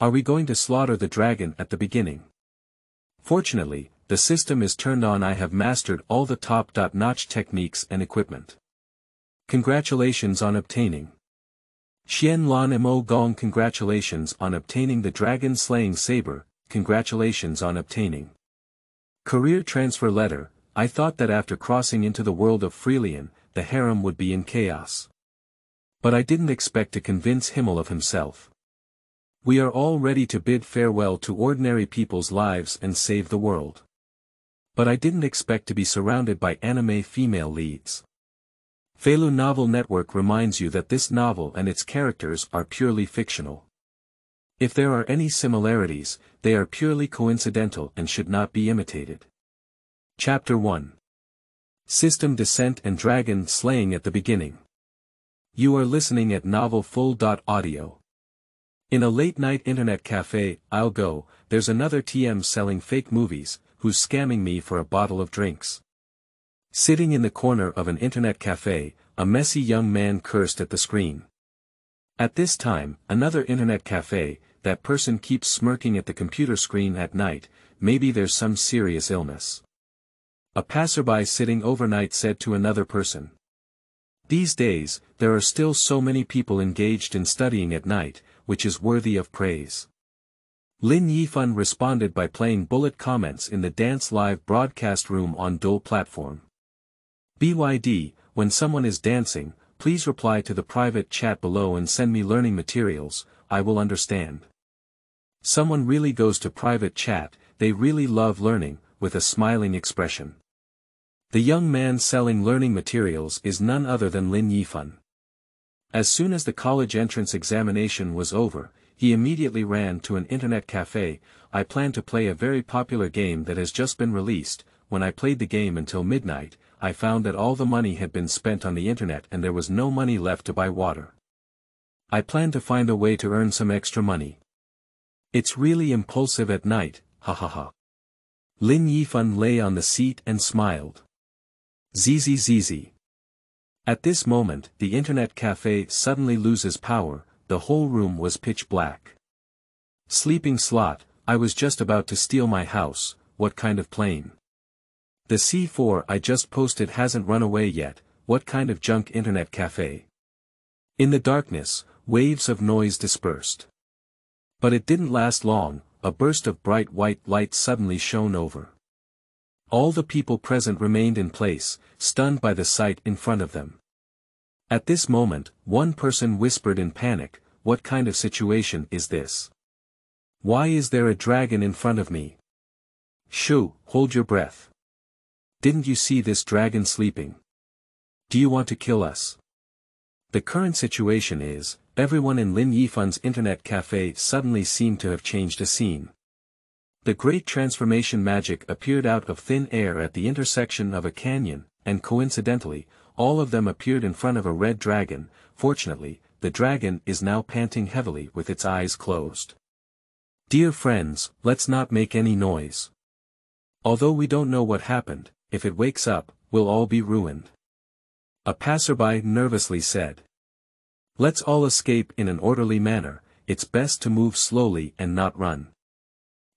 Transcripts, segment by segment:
Are we going to slaughter the dragon at the beginning? Fortunately, the system is turned on I have mastered all the top-notch techniques and equipment. Congratulations on obtaining. Qian Lan Mo Gong Congratulations on obtaining the dragon slaying saber, congratulations on obtaining. Career transfer letter, I thought that after crossing into the world of Freelian, the harem would be in chaos. But I didn't expect to convince Himmel of himself. We are all ready to bid farewell to ordinary people's lives and save the world. But I didn't expect to be surrounded by anime female leads. Feilu Novel Network reminds you that this novel and its characters are purely fictional. If there are any similarities, they are purely coincidental and should not be imitated. Chapter 1 System Descent and Dragon Slaying at the Beginning. You are listening at novelfull.audio. In a late-night internet cafe, I'll go, there's another TM selling fake movies, who's scamming me for a bottle of drinks. Sitting in the corner of an internet cafe, a messy young man cursed at the screen. At this time, another internet cafe, that person keeps smirking at the computer screen at night, maybe there's some serious illness. A passerby sitting overnight said to another person. These days, there are still so many people engaged in studying at night, which is worthy of praise. Lin Yifan responded by playing bullet comments in the Dance Live broadcast room on Dole platform. BYD, when someone is dancing, please reply to the private chat below and send me learning materials, I will understand. Someone really goes to private chat, they really love learning, with a smiling expression. The young man selling learning materials is none other than Lin Yifan. As soon as the college entrance examination was over, he immediately ran to an internet cafe, I plan to play a very popular game that has just been released, when I played the game until midnight, I found that all the money had been spent on the internet and there was no money left to buy water. I plan to find a way to earn some extra money. It's really impulsive at night, ha ha ha. Lin Yifan lay on the seat and smiled. Zizi zizi. At this moment, the internet cafe suddenly loses power, the whole room was pitch black. Sleeping slot, I was just about to steal my house, what kind of plane? The C4 I just posted hasn't run away yet, what kind of junk internet cafe? In the darkness, waves of noise dispersed. But it didn't last long, a burst of bright white light suddenly shone over. All the people present remained in place, stunned by the sight in front of them. At this moment, one person whispered in panic, what kind of situation is this? Why is there a dragon in front of me? Shoo, hold your breath. Didn't you see this dragon sleeping? Do you want to kill us? The current situation is, everyone in Lin Yifan's internet cafe suddenly seemed to have changed a scene. The great transformation magic appeared out of thin air at the intersection of a canyon, and coincidentally, all of them appeared in front of a red dragon, fortunately, the dragon is now panting heavily with its eyes closed. Dear friends, let's not make any noise. Although we don't know what happened, if it wakes up, we'll all be ruined. A passerby nervously said. Let's all escape in an orderly manner, it's best to move slowly and not run.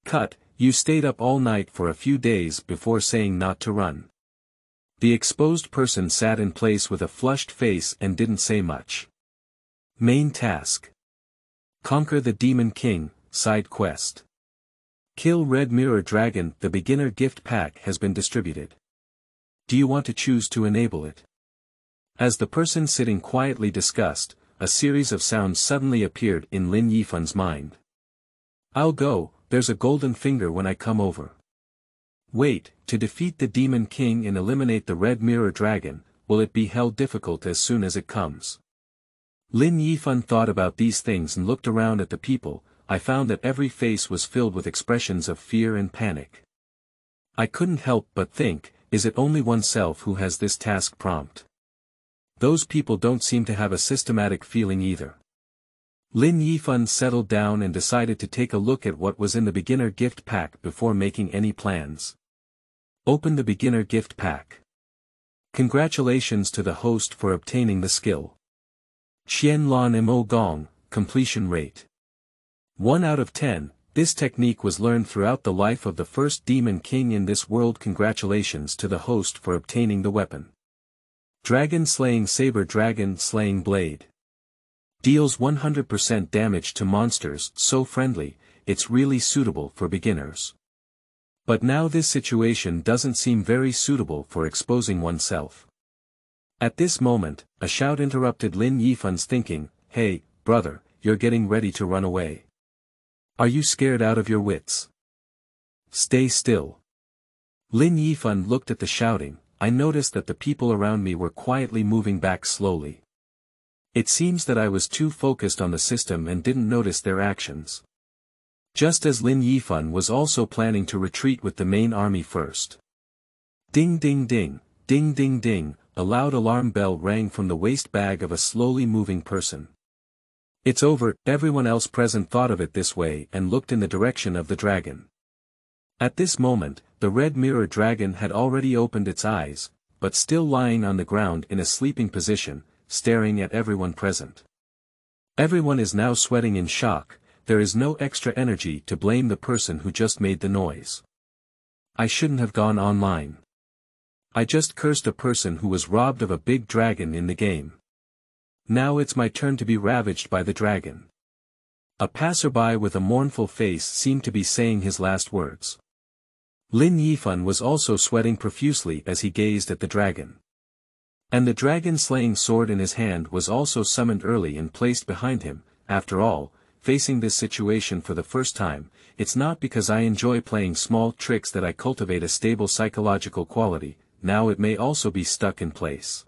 Cut, you stayed up all night for a few days before saying not to run. The exposed person sat in place with a flushed face and didn't say much. Main task. Conquer the Demon King, side quest. Kill Red Mirror Dragon The beginner gift pack has been distributed do you want to choose to enable it? As the person sitting quietly discussed, a series of sounds suddenly appeared in Lin Yifan's mind. I'll go, there's a golden finger when I come over. Wait, to defeat the Demon King and eliminate the Red Mirror Dragon, will it be held difficult as soon as it comes? Lin Yifan thought about these things and looked around at the people, I found that every face was filled with expressions of fear and panic. I couldn't help but think, is it only oneself who has this task prompt? Those people don't seem to have a systematic feeling either. Lin Yifan settled down and decided to take a look at what was in the beginner gift pack before making any plans. Open the beginner gift pack. Congratulations to the host for obtaining the skill. Qian Lan Mo Gong, completion rate. 1 out of 10, this technique was learned throughout the life of the first demon king in this world congratulations to the host for obtaining the weapon. Dragon Slaying Saber Dragon Slaying Blade. Deals 100% damage to monsters, so friendly, it's really suitable for beginners. But now this situation doesn't seem very suitable for exposing oneself. At this moment, a shout interrupted Lin Yifan's thinking, hey, brother, you're getting ready to run away. Are you scared out of your wits? Stay still. Lin Yifan looked at the shouting, I noticed that the people around me were quietly moving back slowly. It seems that I was too focused on the system and didn't notice their actions. Just as Lin Yifan was also planning to retreat with the main army first. Ding ding ding, ding ding ding, a loud alarm bell rang from the waist bag of a slowly moving person. It's over, everyone else present thought of it this way and looked in the direction of the dragon. At this moment, the red mirror dragon had already opened its eyes, but still lying on the ground in a sleeping position, staring at everyone present. Everyone is now sweating in shock, there is no extra energy to blame the person who just made the noise. I shouldn't have gone online. I just cursed a person who was robbed of a big dragon in the game. Now it's my turn to be ravaged by the dragon. A passerby with a mournful face seemed to be saying his last words. Lin Yifan was also sweating profusely as he gazed at the dragon. And the dragon-slaying sword in his hand was also summoned early and placed behind him, after all, facing this situation for the first time, it's not because I enjoy playing small tricks that I cultivate a stable psychological quality, now it may also be stuck in place.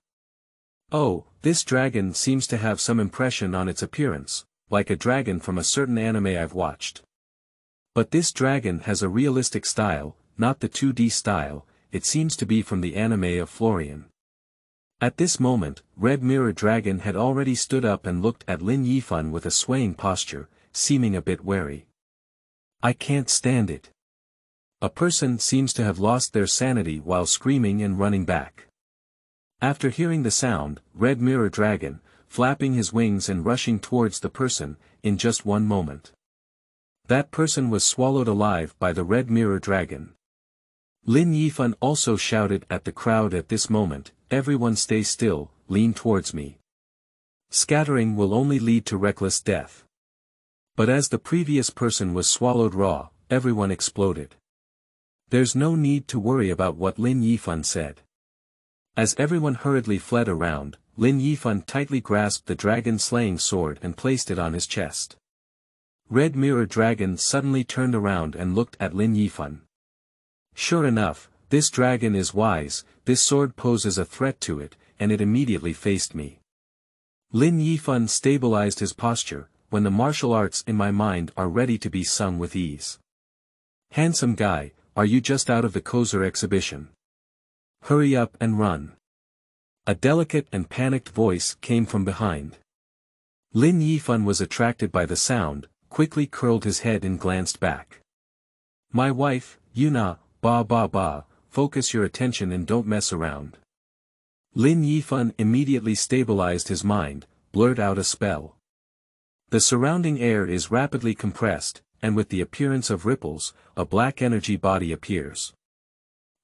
Oh, this dragon seems to have some impression on its appearance, like a dragon from a certain anime I've watched. But this dragon has a realistic style, not the 2D style, it seems to be from the anime of Florian. At this moment, Red Mirror Dragon had already stood up and looked at Lin Yifan with a swaying posture, seeming a bit wary. I can't stand it. A person seems to have lost their sanity while screaming and running back. After hearing the sound, Red Mirror Dragon, flapping his wings and rushing towards the person, in just one moment. That person was swallowed alive by the Red Mirror Dragon. Lin Yifan also shouted at the crowd at this moment, everyone stay still, lean towards me. Scattering will only lead to reckless death. But as the previous person was swallowed raw, everyone exploded. There's no need to worry about what Lin Yifan said. As everyone hurriedly fled around, Lin Yifan tightly grasped the dragon-slaying sword and placed it on his chest. Red Mirror Dragon suddenly turned around and looked at Lin Yifan. Sure enough, this dragon is wise, this sword poses a threat to it, and it immediately faced me. Lin Yifan stabilized his posture, when the martial arts in my mind are ready to be sung with ease. Handsome guy, are you just out of the Kozer exhibition? Hurry up and run. A delicate and panicked voice came from behind. Lin Yifan was attracted by the sound, quickly curled his head and glanced back. My wife, Yuna, ba ba ba, focus your attention and don't mess around. Lin Yifan immediately stabilized his mind, blurred out a spell. The surrounding air is rapidly compressed, and with the appearance of ripples, a black energy body appears.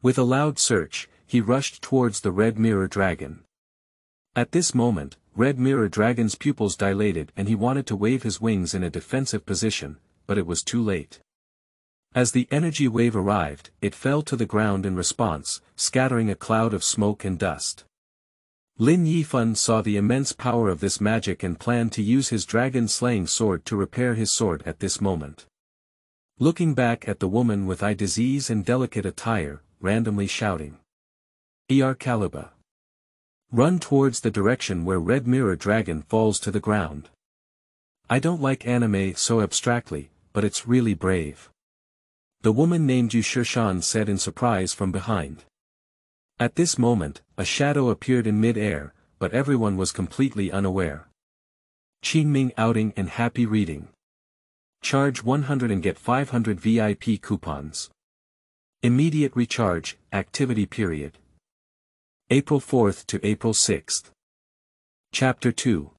With a loud search, he rushed towards the Red Mirror Dragon. At this moment, Red Mirror Dragon's pupils dilated and he wanted to wave his wings in a defensive position, but it was too late. As the energy wave arrived, it fell to the ground in response, scattering a cloud of smoke and dust. Lin Yifan saw the immense power of this magic and planned to use his dragon-slaying sword to repair his sword at this moment. Looking back at the woman with eye disease and delicate attire, randomly shouting. Er Caliba. Run towards the direction where Red Mirror Dragon falls to the ground. I don't like anime so abstractly, but it's really brave. The woman named Yu Shishan said in surprise from behind. At this moment, a shadow appeared in mid-air, but everyone was completely unaware. Qingming outing and happy reading. Charge 100 and get 500 VIP coupons. Immediate recharge, activity period. April 4th to April 6th. Chapter 2.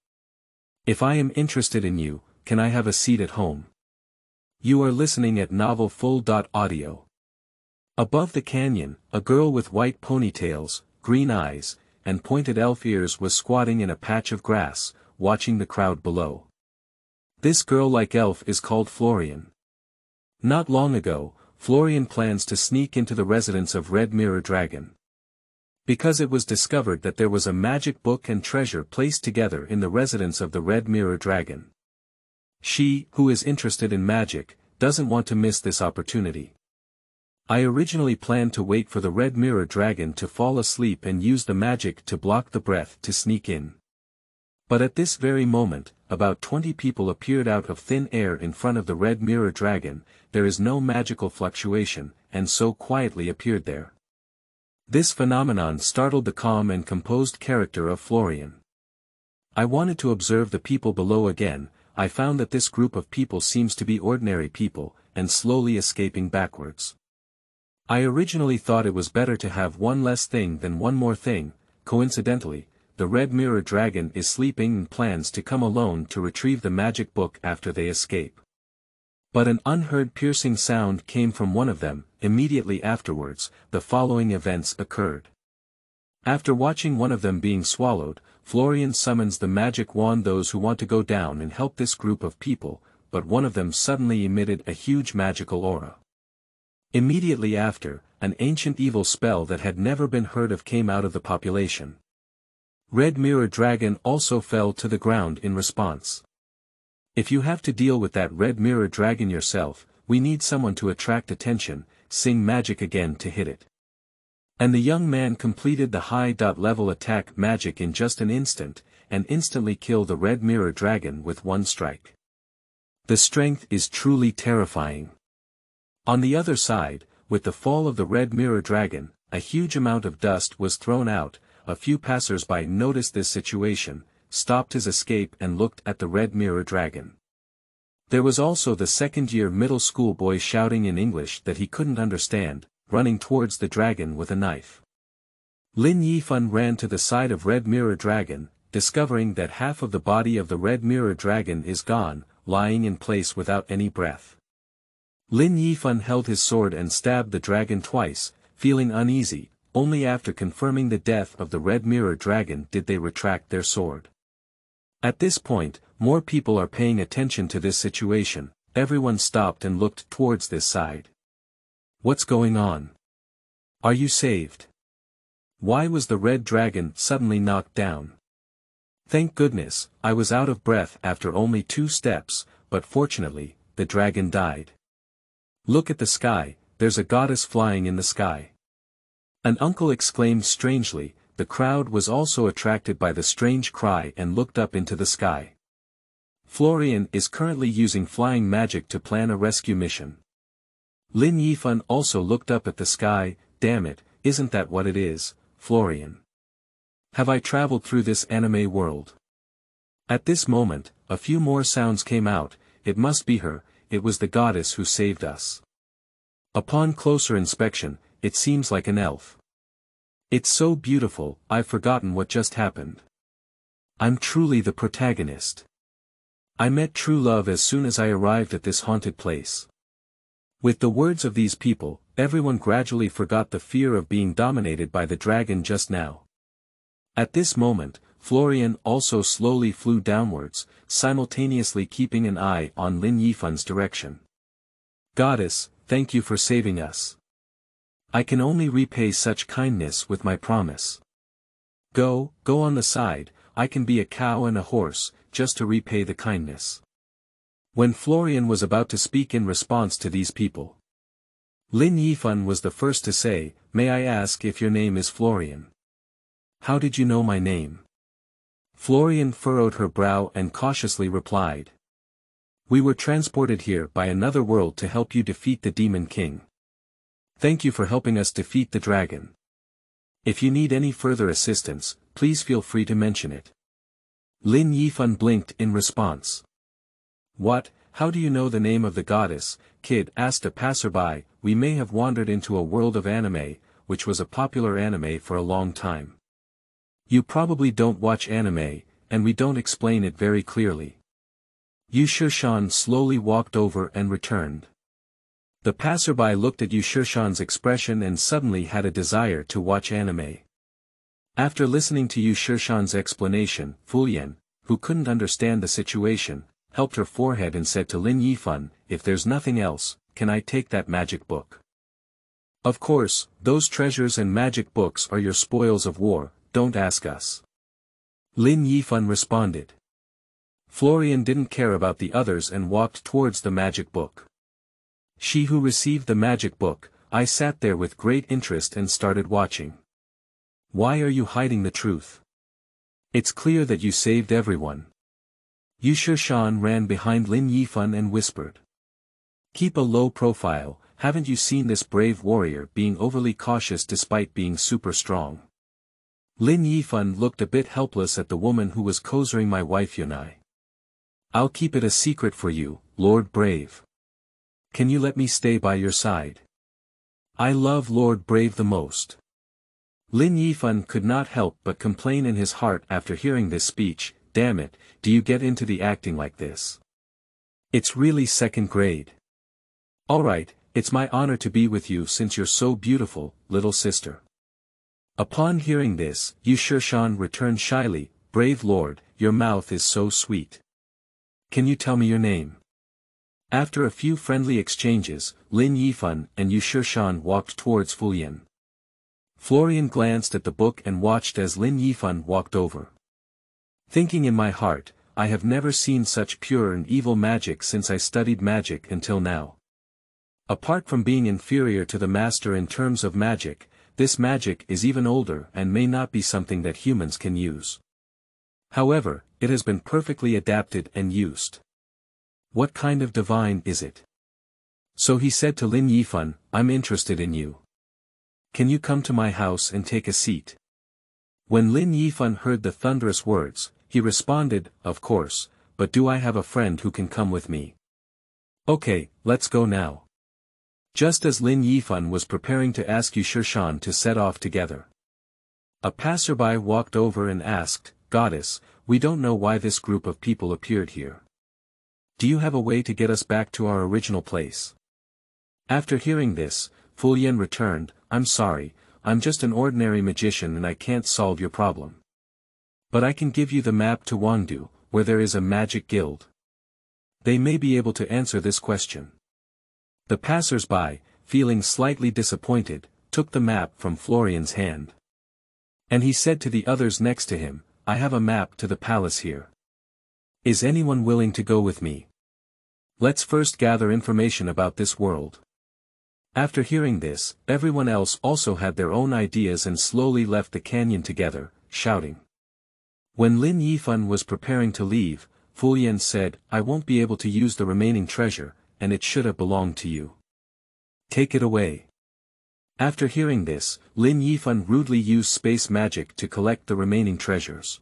If I am interested in you, can I have a seat at home? You are listening at Novel Full. Audio. Above the canyon, a girl with white ponytails, green eyes, and pointed elf ears was squatting in a patch of grass, watching the crowd below. This girl-like elf is called Florian. Not long ago, Florian plans to sneak into the residence of Red Mirror Dragon. Because it was discovered that there was a magic book and treasure placed together in the residence of the Red Mirror Dragon. She, who is interested in magic, doesn't want to miss this opportunity. I originally planned to wait for the Red Mirror Dragon to fall asleep and use the magic to block the breath to sneak in. But at this very moment, about 20 people appeared out of thin air in front of the Red Mirror Dragon, there is no magical fluctuation, and so quietly appeared there. This phenomenon startled the calm and composed character of Florian. I wanted to observe the people below again, I found that this group of people seems to be ordinary people, and slowly escaping backwards. I originally thought it was better to have one less thing than one more thing, coincidentally, the Red Mirror Dragon is sleeping and plans to come alone to retrieve the magic book after they escape. But an unheard piercing sound came from one of them, immediately afterwards, the following events occurred. After watching one of them being swallowed, Florian summons the magic wand those who want to go down and help this group of people, but one of them suddenly emitted a huge magical aura. Immediately after, an ancient evil spell that had never been heard of came out of the population. Red Mirror Dragon also fell to the ground in response. If you have to deal with that red mirror dragon yourself, we need someone to attract attention, sing magic again to hit it. And the young man completed the high dot level attack magic in just an instant, and instantly killed the red mirror dragon with one strike. The strength is truly terrifying. On the other side, with the fall of the red mirror dragon, a huge amount of dust was thrown out, a few passers-by noticed this situation, stopped his escape and looked at the red mirror dragon. There was also the second-year middle school boy shouting in English that he couldn't understand, running towards the dragon with a knife. Lin Yifan ran to the side of Red Mirror Dragon, discovering that half of the body of the Red Mirror Dragon is gone, lying in place without any breath. Lin Yifan held his sword and stabbed the dragon twice, feeling uneasy, only after confirming the death of the Red Mirror Dragon did they retract their sword. At this point, more people are paying attention to this situation, everyone stopped and looked towards this side. What's going on? Are you saved? Why was the red dragon suddenly knocked down? Thank goodness, I was out of breath after only two steps, but fortunately, the dragon died. Look at the sky, there's a goddess flying in the sky. An uncle exclaimed strangely, the crowd was also attracted by the strange cry and looked up into the sky. Florian is currently using flying magic to plan a rescue mission. Lin Yifan also looked up at the sky, damn it, isn't that what it is, Florian? Have I traveled through this anime world? At this moment, a few more sounds came out, it must be her, it was the goddess who saved us. Upon closer inspection, it seems like an elf. It's so beautiful, I've forgotten what just happened. I'm truly the protagonist. I met true love as soon as I arrived at this haunted place. With the words of these people, everyone gradually forgot the fear of being dominated by the dragon just now. At this moment, Florian also slowly flew downwards, simultaneously keeping an eye on Lin Yifan's direction. Goddess, thank you for saving us. I can only repay such kindness with my promise. Go, go on the side, I can be a cow and a horse, just to repay the kindness. When Florian was about to speak in response to these people. Lin Yifan was the first to say, May I ask if your name is Florian? How did you know my name? Florian furrowed her brow and cautiously replied. We were transported here by another world to help you defeat the Demon King. Thank you for helping us defeat the dragon. If you need any further assistance, please feel free to mention it. Lin Yifan blinked in response. What, how do you know the name of the goddess, kid asked a passerby, we may have wandered into a world of anime, which was a popular anime for a long time. You probably don't watch anime, and we don't explain it very clearly. Yu Shan slowly walked over and returned. The passerby looked at Yu Shan's expression and suddenly had a desire to watch anime. After listening to Yu Shan's explanation, Fulian, who couldn't understand the situation, helped her forehead and said to Lin Yifan, if there's nothing else, can I take that magic book? Of course, those treasures and magic books are your spoils of war, don't ask us. Lin Yifan responded. Florian didn't care about the others and walked towards the magic book. She who received the magic book, I sat there with great interest and started watching. Why are you hiding the truth? It's clear that you saved everyone. Yu ran behind Lin Yifan and whispered. Keep a low profile, haven't you seen this brave warrior being overly cautious despite being super strong? Lin Yifan looked a bit helpless at the woman who was cozying my wife Yunai. I'll keep it a secret for you, Lord Brave. Can you let me stay by your side? I love Lord Brave the most. Lin Yifan could not help but complain in his heart after hearing this speech, damn it, do you get into the acting like this? It's really second grade. Alright, it's my honor to be with you since you're so beautiful, little sister. Upon hearing this, Yu Shan returned shyly, Brave Lord, your mouth is so sweet. Can you tell me your name? After a few friendly exchanges, Lin Yifan and Yu Shan walked towards Fulian. Florian glanced at the book and watched as Lin Yifan walked over. Thinking in my heart, I have never seen such pure and evil magic since I studied magic until now. Apart from being inferior to the master in terms of magic, this magic is even older and may not be something that humans can use. However, it has been perfectly adapted and used. What kind of divine is it? So he said to Lin Yifan, I'm interested in you. Can you come to my house and take a seat? When Lin Yifan heard the thunderous words, he responded, of course, but do I have a friend who can come with me? Okay, let's go now. Just as Lin Yifan was preparing to ask Yu to set off together. A passerby walked over and asked, Goddess, we don't know why this group of people appeared here. Do you have a way to get us back to our original place? After hearing this, Fulian returned, I'm sorry, I'm just an ordinary magician and I can't solve your problem. But I can give you the map to Wangdu, where there is a magic guild. They may be able to answer this question. The passers-by, feeling slightly disappointed, took the map from Florian's hand. And he said to the others next to him, I have a map to the palace here. Is anyone willing to go with me? Let's first gather information about this world. After hearing this, everyone else also had their own ideas and slowly left the canyon together, shouting. When Lin Yifan was preparing to leave, Fulian said, I won't be able to use the remaining treasure, and it should have belonged to you. Take it away. After hearing this, Lin Yifan rudely used space magic to collect the remaining treasures.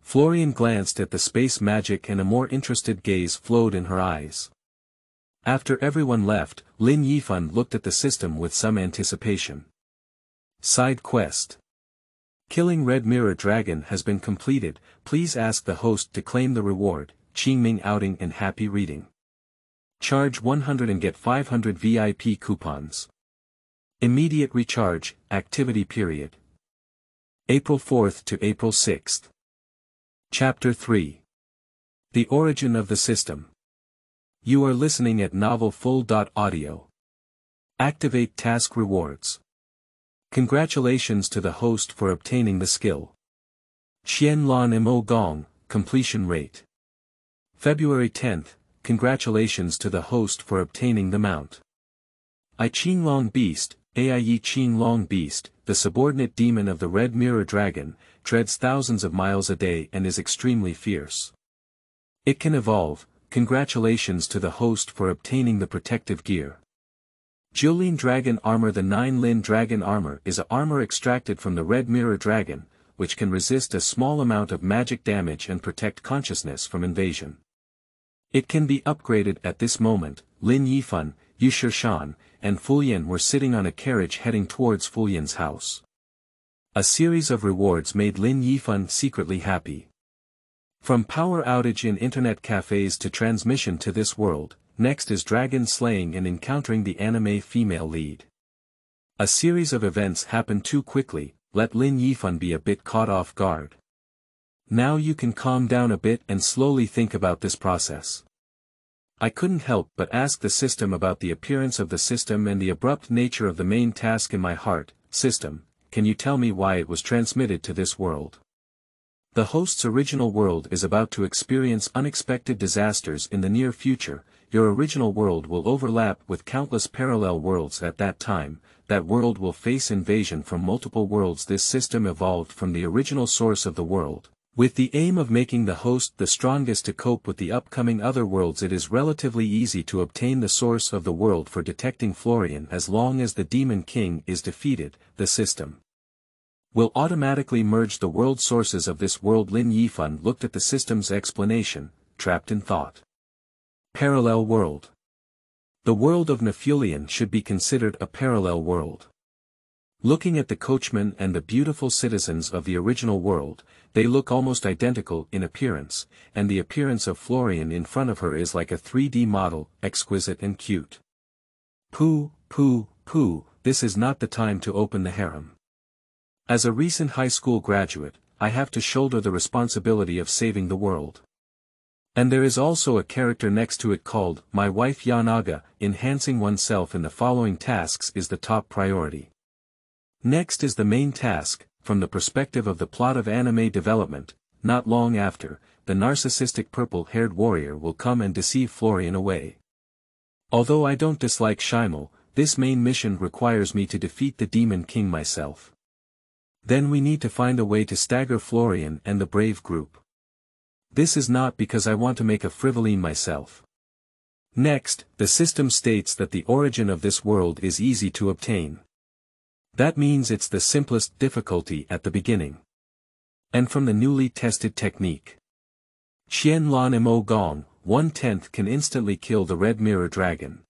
Florian glanced at the space magic and a more interested gaze flowed in her eyes. After everyone left, Lin Yifan looked at the system with some anticipation. Side Quest Killing Red Mirror Dragon has been completed, please ask the host to claim the reward, Qingming outing and happy reading. Charge 100 and get 500 VIP coupons. Immediate recharge, activity period. April 4th to April 6th. Chapter 3. The Origin of the System. You are listening at novelfull.audio. Activate task rewards. Congratulations to the host for obtaining the skill. Qian Lan Mo Gong, completion rate. February 10th, congratulations to the host for obtaining the mount. I Qinglong Beast, Ai Qinglong Beast, the subordinate demon of the Red Mirror Dragon, treads thousands of miles a day and is extremely fierce. It can evolve, congratulations to the host for obtaining the protective gear. Jolene Dragon Armor The Nine Lin Dragon Armor is a armor extracted from the Red Mirror Dragon, which can resist a small amount of magic damage and protect consciousness from invasion. It can be upgraded at this moment, Lin Yifan, Yu Shan, and Fulian were sitting on a carriage heading towards Fulian's house. A series of rewards made Lin Yifan secretly happy. From power outage in internet cafes to transmission to this world, next is dragon slaying and encountering the anime female lead. A series of events happen too quickly, let Lin Yifan be a bit caught off guard. Now you can calm down a bit and slowly think about this process. I couldn't help but ask the system about the appearance of the system and the abrupt nature of the main task in my heart, system, can you tell me why it was transmitted to this world? The host's original world is about to experience unexpected disasters in the near future, your original world will overlap with countless parallel worlds at that time, that world will face invasion from multiple worlds. This system evolved from the original source of the world, with the aim of making the host the strongest to cope with the upcoming other worlds it is relatively easy to obtain the source of the world for detecting Florian as long as the Demon King is defeated, the system will automatically merge the world sources of this world. Lin Yifan looked at the system's explanation, trapped in thought. Parallel world. The world of Nephulian should be considered a parallel world. Looking at the coachman and the beautiful citizens of the original world, they look almost identical in appearance, and the appearance of Florian in front of her is like a 3D model, exquisite and cute. Pooh, pooh, pooh, this is not the time to open the harem. As a recent high school graduate, I have to shoulder the responsibility of saving the world. And there is also a character next to it called, My Wife Yanaga, enhancing oneself in the following tasks is the top priority. Next is the main task, from the perspective of the plot of anime development, not long after, the narcissistic purple-haired warrior will come and deceive Florian away. Although I don't dislike Schimmel, this main mission requires me to defeat the Demon King myself. Then we need to find a way to stagger Florian and the brave group. This is not because I want to make a frivoline myself. Next, the system states that the origin of this world is easy to obtain. That means it's the simplest difficulty at the beginning. And from the newly tested technique. Qian Lan Mo Gong, one-tenth can instantly kill the Red Mirror Dragon.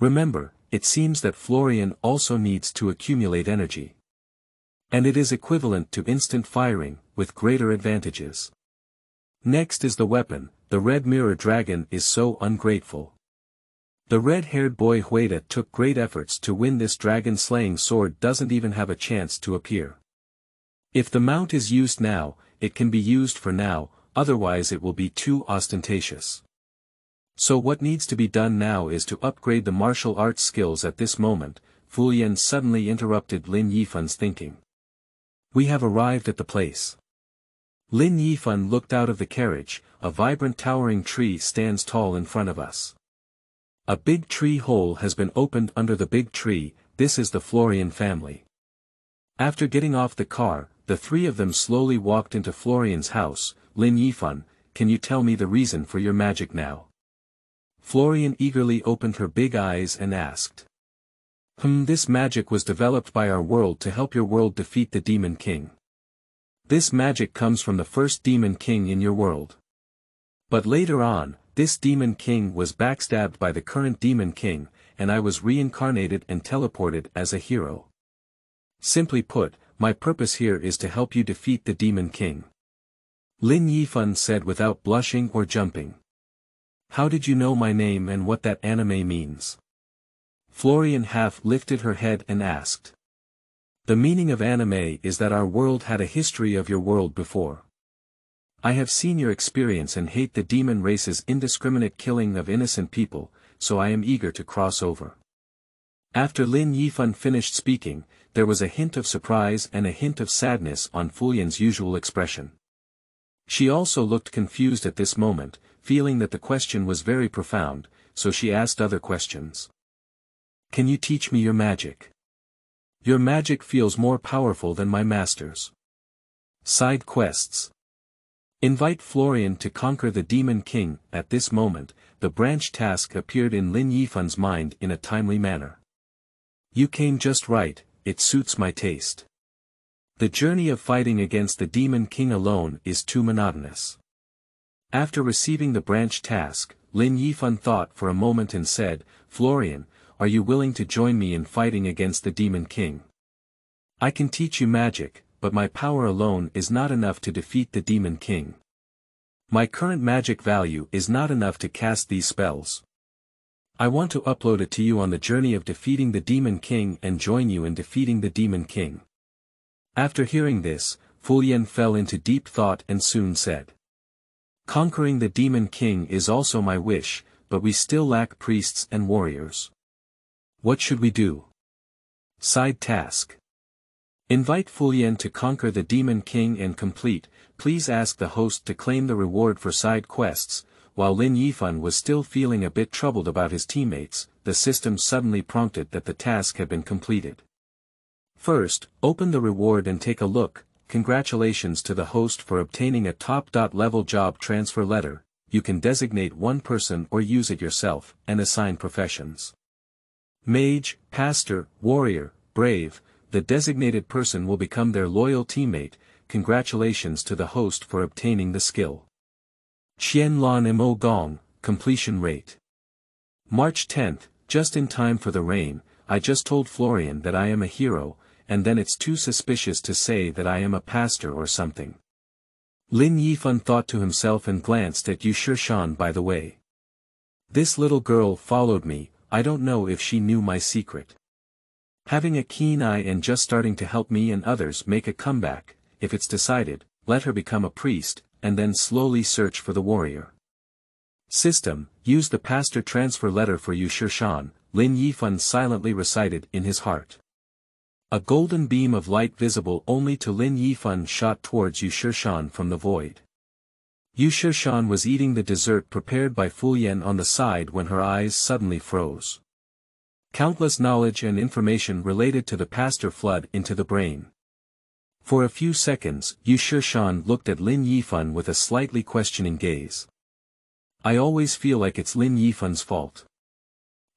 Remember, it seems that Florian also needs to accumulate energy. And it is equivalent to instant firing, with greater advantages. Next is the weapon, the Red Mirror Dragon is so ungrateful. The red-haired boy Hueda took great efforts to win this dragon-slaying sword doesn't even have a chance to appear. If the mount is used now, it can be used for now, otherwise it will be too ostentatious. So what needs to be done now is to upgrade the martial arts skills at this moment, Fulian suddenly interrupted Lin Yifan's thinking. We have arrived at the place. Lin Yifan looked out of the carriage, a vibrant towering tree stands tall in front of us. A big tree hole has been opened under the big tree, this is the Florian family. After getting off the car, the three of them slowly walked into Florian's house, Lin Yifan, can you tell me the reason for your magic now? Florian eagerly opened her big eyes and asked. Hmm this magic was developed by our world to help your world defeat the Demon King. This magic comes from the first Demon King in your world. But later on, this demon king was backstabbed by the current demon king, and I was reincarnated and teleported as a hero. Simply put, my purpose here is to help you defeat the demon king. Lin Yifan said without blushing or jumping. How did you know my name and what that anime means? Florian half lifted her head and asked. The meaning of anime is that our world had a history of your world before. I have seen your experience and hate the demon race's indiscriminate killing of innocent people, so I am eager to cross over. After Lin Yifan finished speaking, there was a hint of surprise and a hint of sadness on Fulian's usual expression. She also looked confused at this moment, feeling that the question was very profound, so she asked other questions. Can you teach me your magic? Your magic feels more powerful than my master's. Side quests. Invite Florian to conquer the Demon King, at this moment, the branch task appeared in Lin Yifan's mind in a timely manner. You came just right, it suits my taste. The journey of fighting against the Demon King alone is too monotonous. After receiving the branch task, Lin Yifan thought for a moment and said, Florian, are you willing to join me in fighting against the Demon King? I can teach you magic, but my power alone is not enough to defeat the Demon King. My current magic value is not enough to cast these spells. I want to upload it to you on the journey of defeating the Demon King and join you in defeating the Demon King. After hearing this, Fulian fell into deep thought and soon said. Conquering the Demon King is also my wish, but we still lack priests and warriors. What should we do? Side task. Invite Fulian to conquer the Demon King and complete, please ask the host to claim the reward for side quests, while Lin Yifan was still feeling a bit troubled about his teammates, the system suddenly prompted that the task had been completed. First, open the reward and take a look, congratulations to the host for obtaining a top-level job transfer letter, you can designate one person or use it yourself, and assign professions. Mage, Pastor, Warrior, Brave, the designated person will become their loyal teammate, congratulations to the host for obtaining the skill. Qian Lan Mo Gong, completion rate. March 10th, just in time for the rain, I just told Florian that I am a hero, and then it's too suspicious to say that I am a pastor or something. Lin Yifan thought to himself and glanced at Yu by the way. This little girl followed me, I don't know if she knew my secret. Having a keen eye and just starting to help me and others make a comeback, if it's decided, let her become a priest, and then slowly search for the warrior. System, use the pastor transfer letter for Yu Shan, Lin Yifan silently recited in his heart. A golden beam of light visible only to Lin Yifan shot towards Yu Shan from the void. Yu Shan was eating the dessert prepared by Fu Fulian on the side when her eyes suddenly froze. Countless knowledge and information related to the pastor flood into the brain. For a few seconds, Yu Shan looked at Lin Yifan with a slightly questioning gaze. I always feel like it's Lin Yifan's fault.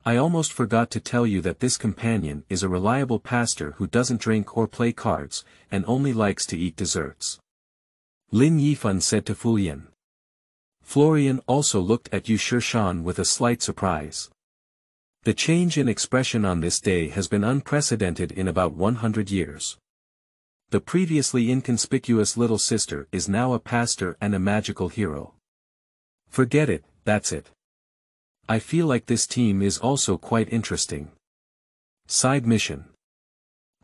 I almost forgot to tell you that this companion is a reliable pastor who doesn't drink or play cards, and only likes to eat desserts. Lin Yifan said to Fulian. Florian also looked at Yu Shan with a slight surprise. The change in expression on this day has been unprecedented in about 100 years. The previously inconspicuous little sister is now a pastor and a magical hero. Forget it, that's it. I feel like this team is also quite interesting. Side mission.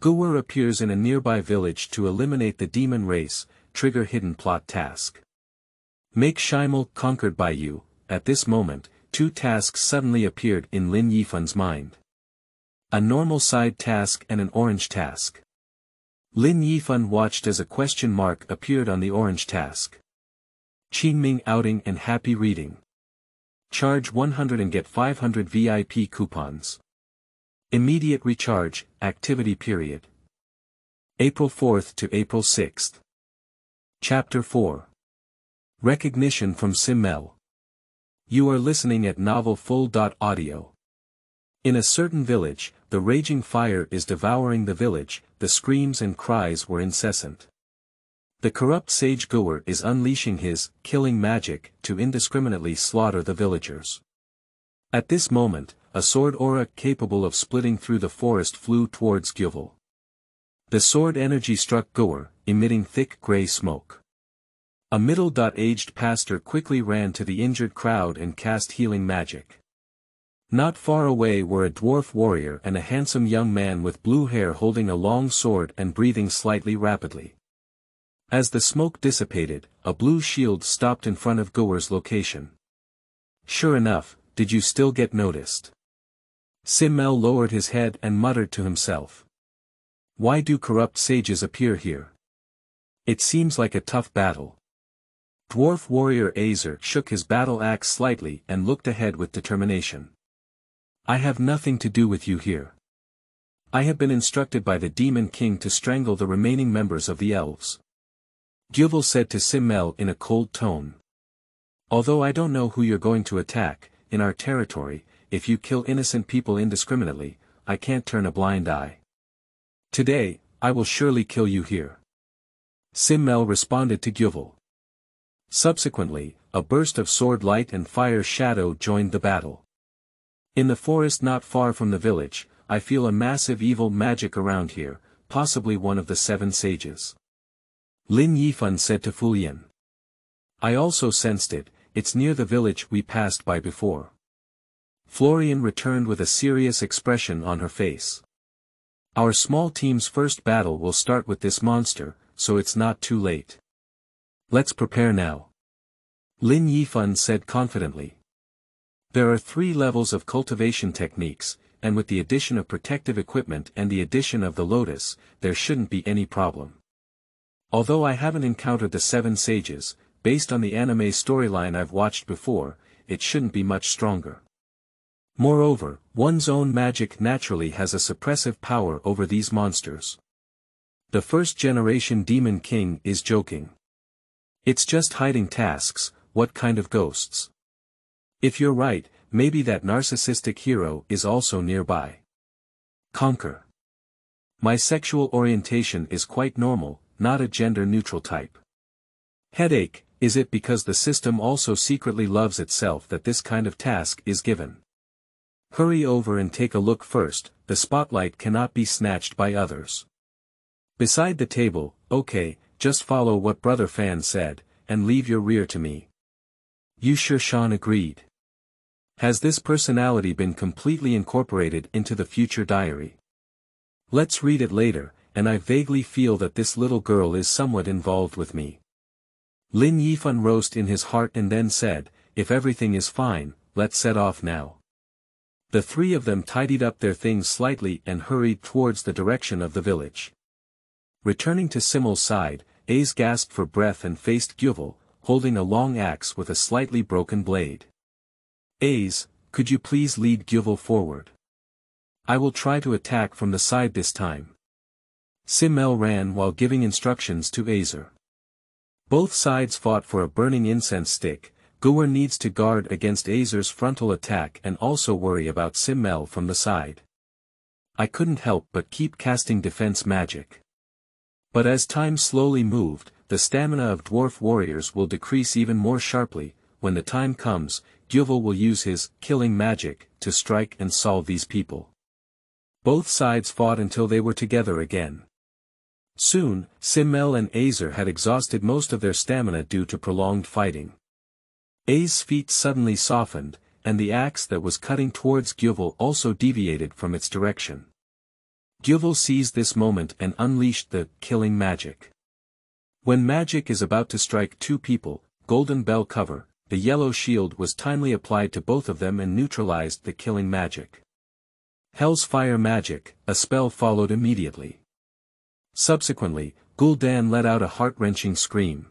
Guwer appears in a nearby village to eliminate the demon race, trigger hidden plot task. Make Shimel conquered by you, at this moment, two tasks suddenly appeared in Lin Yifan's mind. A normal side task and an orange task. Lin Yifan watched as a question mark appeared on the orange task. Qingming outing and happy reading. Charge 100 and get 500 VIP coupons. Immediate recharge, activity period. April 4th to April 6th. Chapter 4. Recognition from Simmel. You are listening at Novel Full. Audio. In a certain village, the raging fire is devouring the village, the screams and cries were incessant. The corrupt sage Goer is unleashing his, killing magic, to indiscriminately slaughter the villagers. At this moment, a sword aura capable of splitting through the forest flew towards Gyuval. The sword energy struck Goer, emitting thick grey smoke. A middle-aged pastor quickly ran to the injured crowd and cast healing magic. Not far away were a dwarf warrior and a handsome young man with blue hair holding a long sword and breathing slightly rapidly. As the smoke dissipated, a blue shield stopped in front of Goer's location. Sure enough, did you still get noticed? Simmel lowered his head and muttered to himself. Why do corrupt sages appear here? It seems like a tough battle. Dwarf warrior Azer shook his battle axe slightly and looked ahead with determination. I have nothing to do with you here. I have been instructed by the Demon King to strangle the remaining members of the elves. Gyuval said to Simmel in a cold tone. Although I don't know who you're going to attack, in our territory, if you kill innocent people indiscriminately, I can't turn a blind eye. Today, I will surely kill you here. Simmel responded to Gyuval. Subsequently, a burst of sword light and fire shadow joined the battle. In the forest not far from the village, I feel a massive evil magic around here, possibly one of the seven sages. Lin Yifan said to Fulian. I also sensed it, it's near the village we passed by before. Florian returned with a serious expression on her face. Our small team's first battle will start with this monster, so it's not too late. Let's prepare now. Lin Yifan said confidently. There are three levels of cultivation techniques, and with the addition of protective equipment and the addition of the lotus, there shouldn't be any problem. Although I haven't encountered the seven sages, based on the anime storyline I've watched before, it shouldn't be much stronger. Moreover, one's own magic naturally has a suppressive power over these monsters. The first generation Demon King is joking. It's just hiding tasks, what kind of ghosts? If you're right, maybe that narcissistic hero is also nearby. Conquer. My sexual orientation is quite normal, not a gender-neutral type. Headache, is it because the system also secretly loves itself that this kind of task is given? Hurry over and take a look first, the spotlight cannot be snatched by others. Beside the table, okay, just follow what Brother Fan said, and leave your rear to me. Yu Shan agreed. Has this personality been completely incorporated into the future diary? Let's read it later, and I vaguely feel that this little girl is somewhat involved with me. Lin Yifan roast in his heart and then said, if everything is fine, let's set off now. The three of them tidied up their things slightly and hurried towards the direction of the village. Returning to Simmel's side, Ace gasped for breath and faced Gyuval, holding a long axe with a slightly broken blade. Ace, could you please lead Gyuval forward? I will try to attack from the side this time. Simmel ran while giving instructions to Azer. Both sides fought for a burning incense stick, Guwer needs to guard against Azer's frontal attack and also worry about Simmel from the side. I couldn't help but keep casting defense magic. But as time slowly moved, the stamina of dwarf warriors will decrease even more sharply, when the time comes, Gyuval will use his killing magic to strike and solve these people. Both sides fought until they were together again. Soon, Simmel and Azer had exhausted most of their stamina due to prolonged fighting. A's feet suddenly softened, and the axe that was cutting towards Gyuval also deviated from its direction. Gyuval seized this moment and unleashed the killing magic. When magic is about to strike two people, golden bell cover, the yellow shield was timely applied to both of them and neutralized the killing magic. Hell's fire magic, a spell followed immediately. Subsequently, Gul'dan let out a heart-wrenching scream.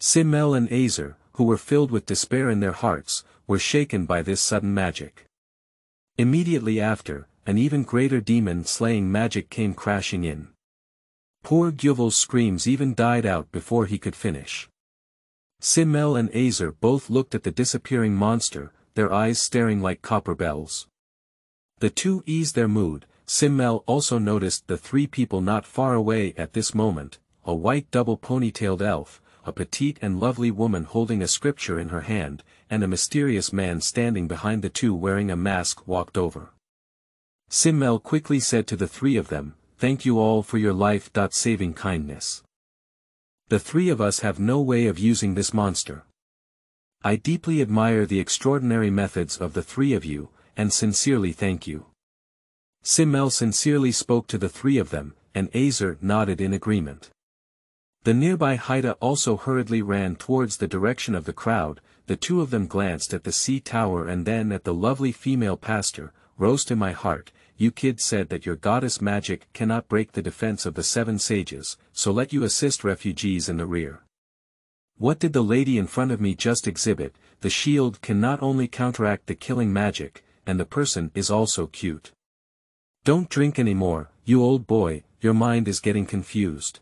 Simmel and Azer, who were filled with despair in their hearts, were shaken by this sudden magic. Immediately after, an even greater demon-slaying magic came crashing in. Poor Gyuval's screams even died out before he could finish. Simmel and Azer both looked at the disappearing monster, their eyes staring like copper bells. The two eased their mood, Simmel also noticed the three people not far away at this moment, a white double ponytailed elf, a petite and lovely woman holding a scripture in her hand, and a mysterious man standing behind the two wearing a mask walked over. Simmel quickly said to the three of them, Thank you all for your life-saving kindness. The three of us have no way of using this monster. I deeply admire the extraordinary methods of the three of you, and sincerely thank you. Simmel sincerely spoke to the three of them, and Azer nodded in agreement. The nearby Haida also hurriedly ran towards the direction of the crowd, the two of them glanced at the sea tower and then at the lovely female pastor, rose to my heart, you kids said that your goddess magic cannot break the defense of the seven sages, so let you assist refugees in the rear. What did the lady in front of me just exhibit, the shield can not only counteract the killing magic, and the person is also cute. Don't drink anymore, you old boy, your mind is getting confused.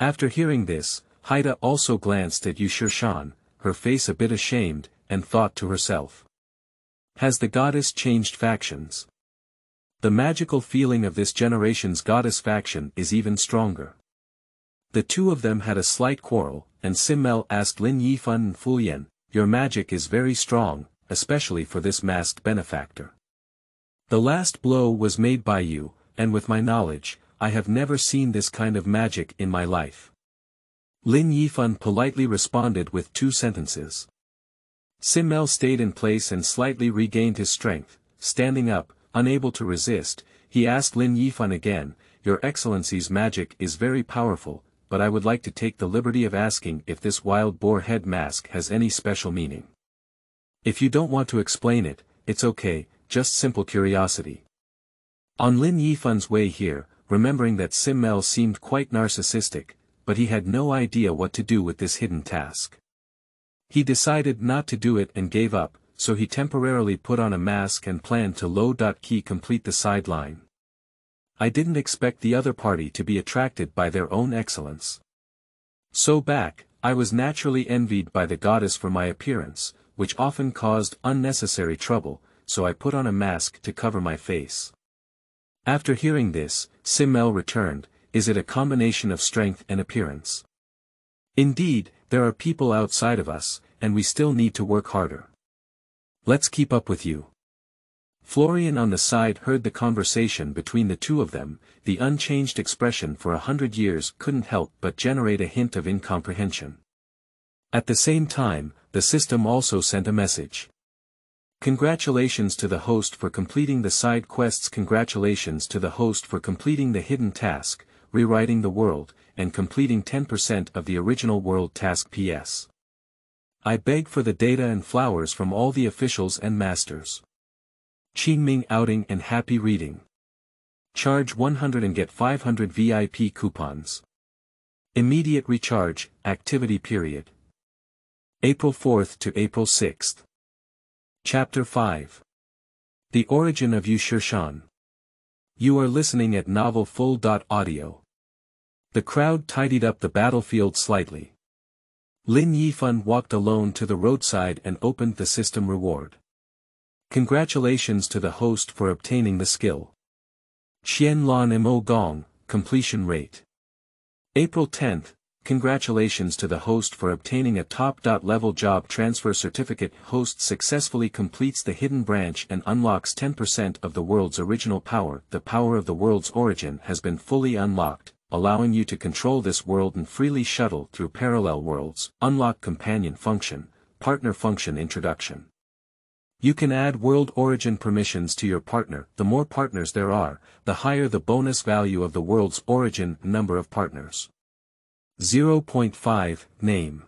After hearing this, Haida also glanced at Yushirshan, her face a bit ashamed, and thought to herself. Has the goddess changed factions? The magical feeling of this generation's goddess faction is even stronger. The two of them had a slight quarrel, and Simmel asked Lin Yifan and Fuyan, your magic is very strong, especially for this masked benefactor. The last blow was made by you, and with my knowledge, I have never seen this kind of magic in my life. Lin Yifan politely responded with two sentences. Simmel stayed in place and slightly regained his strength, standing up, unable to resist, he asked Lin Yifan again, Your Excellency's magic is very powerful, but I would like to take the liberty of asking if this wild boar head mask has any special meaning. If you don't want to explain it, it's okay, just simple curiosity. On Lin Yifan's way here, remembering that Simmel seemed quite narcissistic, but he had no idea what to do with this hidden task. He decided not to do it and gave up, so he temporarily put on a mask and planned to low-key complete the sideline. I didn't expect the other party to be attracted by their own excellence. So back, I was naturally envied by the goddess for my appearance, which often caused unnecessary trouble, so I put on a mask to cover my face. After hearing this, Simmel returned, is it a combination of strength and appearance? Indeed, there are people outside of us, and we still need to work harder. Let's keep up with you. Florian on the side heard the conversation between the two of them, the unchanged expression for a hundred years couldn't help but generate a hint of incomprehension. At the same time, the system also sent a message. Congratulations to the host for completing the side quests Congratulations to the host for completing the hidden task, rewriting the world, and completing 10% of the original world task PS. I beg for the data and flowers from all the officials and masters. Qingming outing and happy reading. Charge 100 and get 500 VIP coupons. Immediate recharge, activity period. April 4th to April 6th. Chapter 5. The Origin of Yu Shirshan. You are listening at Novel Full. Audio. The crowd tidied up the battlefield slightly. Lin Yifan walked alone to the roadside and opened the system reward. Congratulations to the host for obtaining the skill. Qian Lan Mo Gong, completion rate. April 10, Congratulations to the host for obtaining a top-level job transfer certificate. Host successfully completes the hidden branch and unlocks 10% of the world's original power. The power of the world's origin has been fully unlocked, allowing you to control this world and freely shuttle through parallel worlds. Unlock companion function, partner function introduction. You can add world origin permissions to your partner. The more partners there are, the higher the bonus value of the world's origin number of partners. 0.5, Name.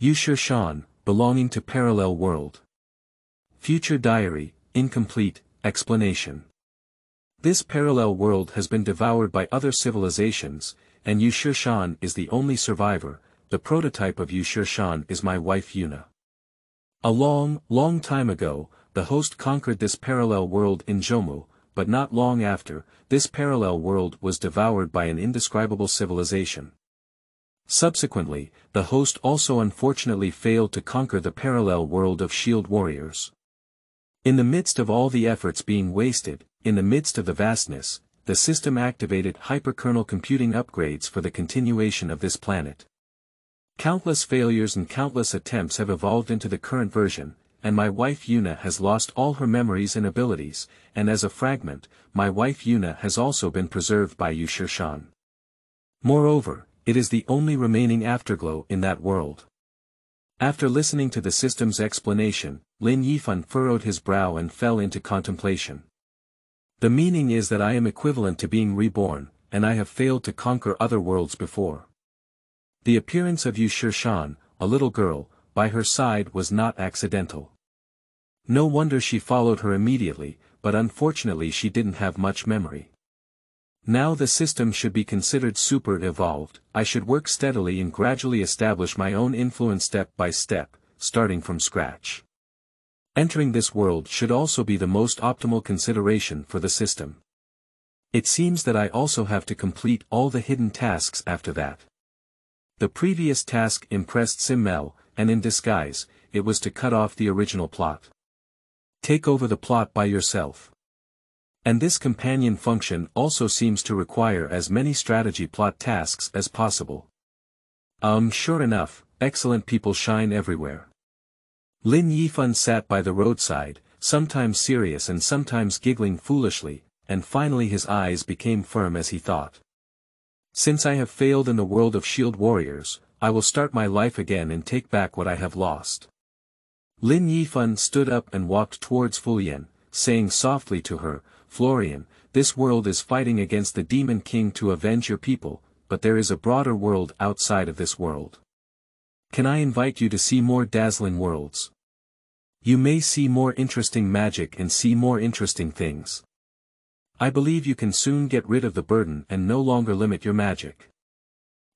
Yushir Shan, belonging to Parallel World. Future Diary, incomplete, explanation. This parallel world has been devoured by other civilizations, and Yushir Shan is the only survivor, the prototype of Yushir Shan is my wife Yuna. A long, long time ago, the host conquered this parallel world in Jomu, but not long after, this parallel world was devoured by an indescribable civilization. Subsequently, the host also unfortunately failed to conquer the parallel world of shield warriors. In the midst of all the efforts being wasted, in the midst of the vastness, the system activated hyperkernel computing upgrades for the continuation of this planet. Countless failures and countless attempts have evolved into the current version, and my wife Yuna has lost all her memories and abilities, and as a fragment, my wife Yuna has also been preserved by Yushirshan. Moreover, it is the only remaining afterglow in that world. After listening to the system's explanation, Lin Yifan furrowed his brow and fell into contemplation. The meaning is that I am equivalent to being reborn, and I have failed to conquer other worlds before. The appearance of Yu Shirshan, a little girl, by her side was not accidental. No wonder she followed her immediately, but unfortunately she didn't have much memory. Now the system should be considered super-evolved, I should work steadily and gradually establish my own influence step by step, starting from scratch. Entering this world should also be the most optimal consideration for the system. It seems that I also have to complete all the hidden tasks after that. The previous task impressed Simmel, and in disguise, it was to cut off the original plot. Take over the plot by yourself. And this companion function also seems to require as many strategy plot tasks as possible. Um sure enough, excellent people shine everywhere. Lin Yifan sat by the roadside, sometimes serious and sometimes giggling foolishly, and finally his eyes became firm as he thought. Since I have failed in the world of shield warriors, I will start my life again and take back what I have lost. Lin Yifan stood up and walked towards Fulian, saying softly to her, Florian, this world is fighting against the Demon King to avenge your people, but there is a broader world outside of this world. Can I invite you to see more dazzling worlds? You may see more interesting magic and see more interesting things. I believe you can soon get rid of the burden and no longer limit your magic.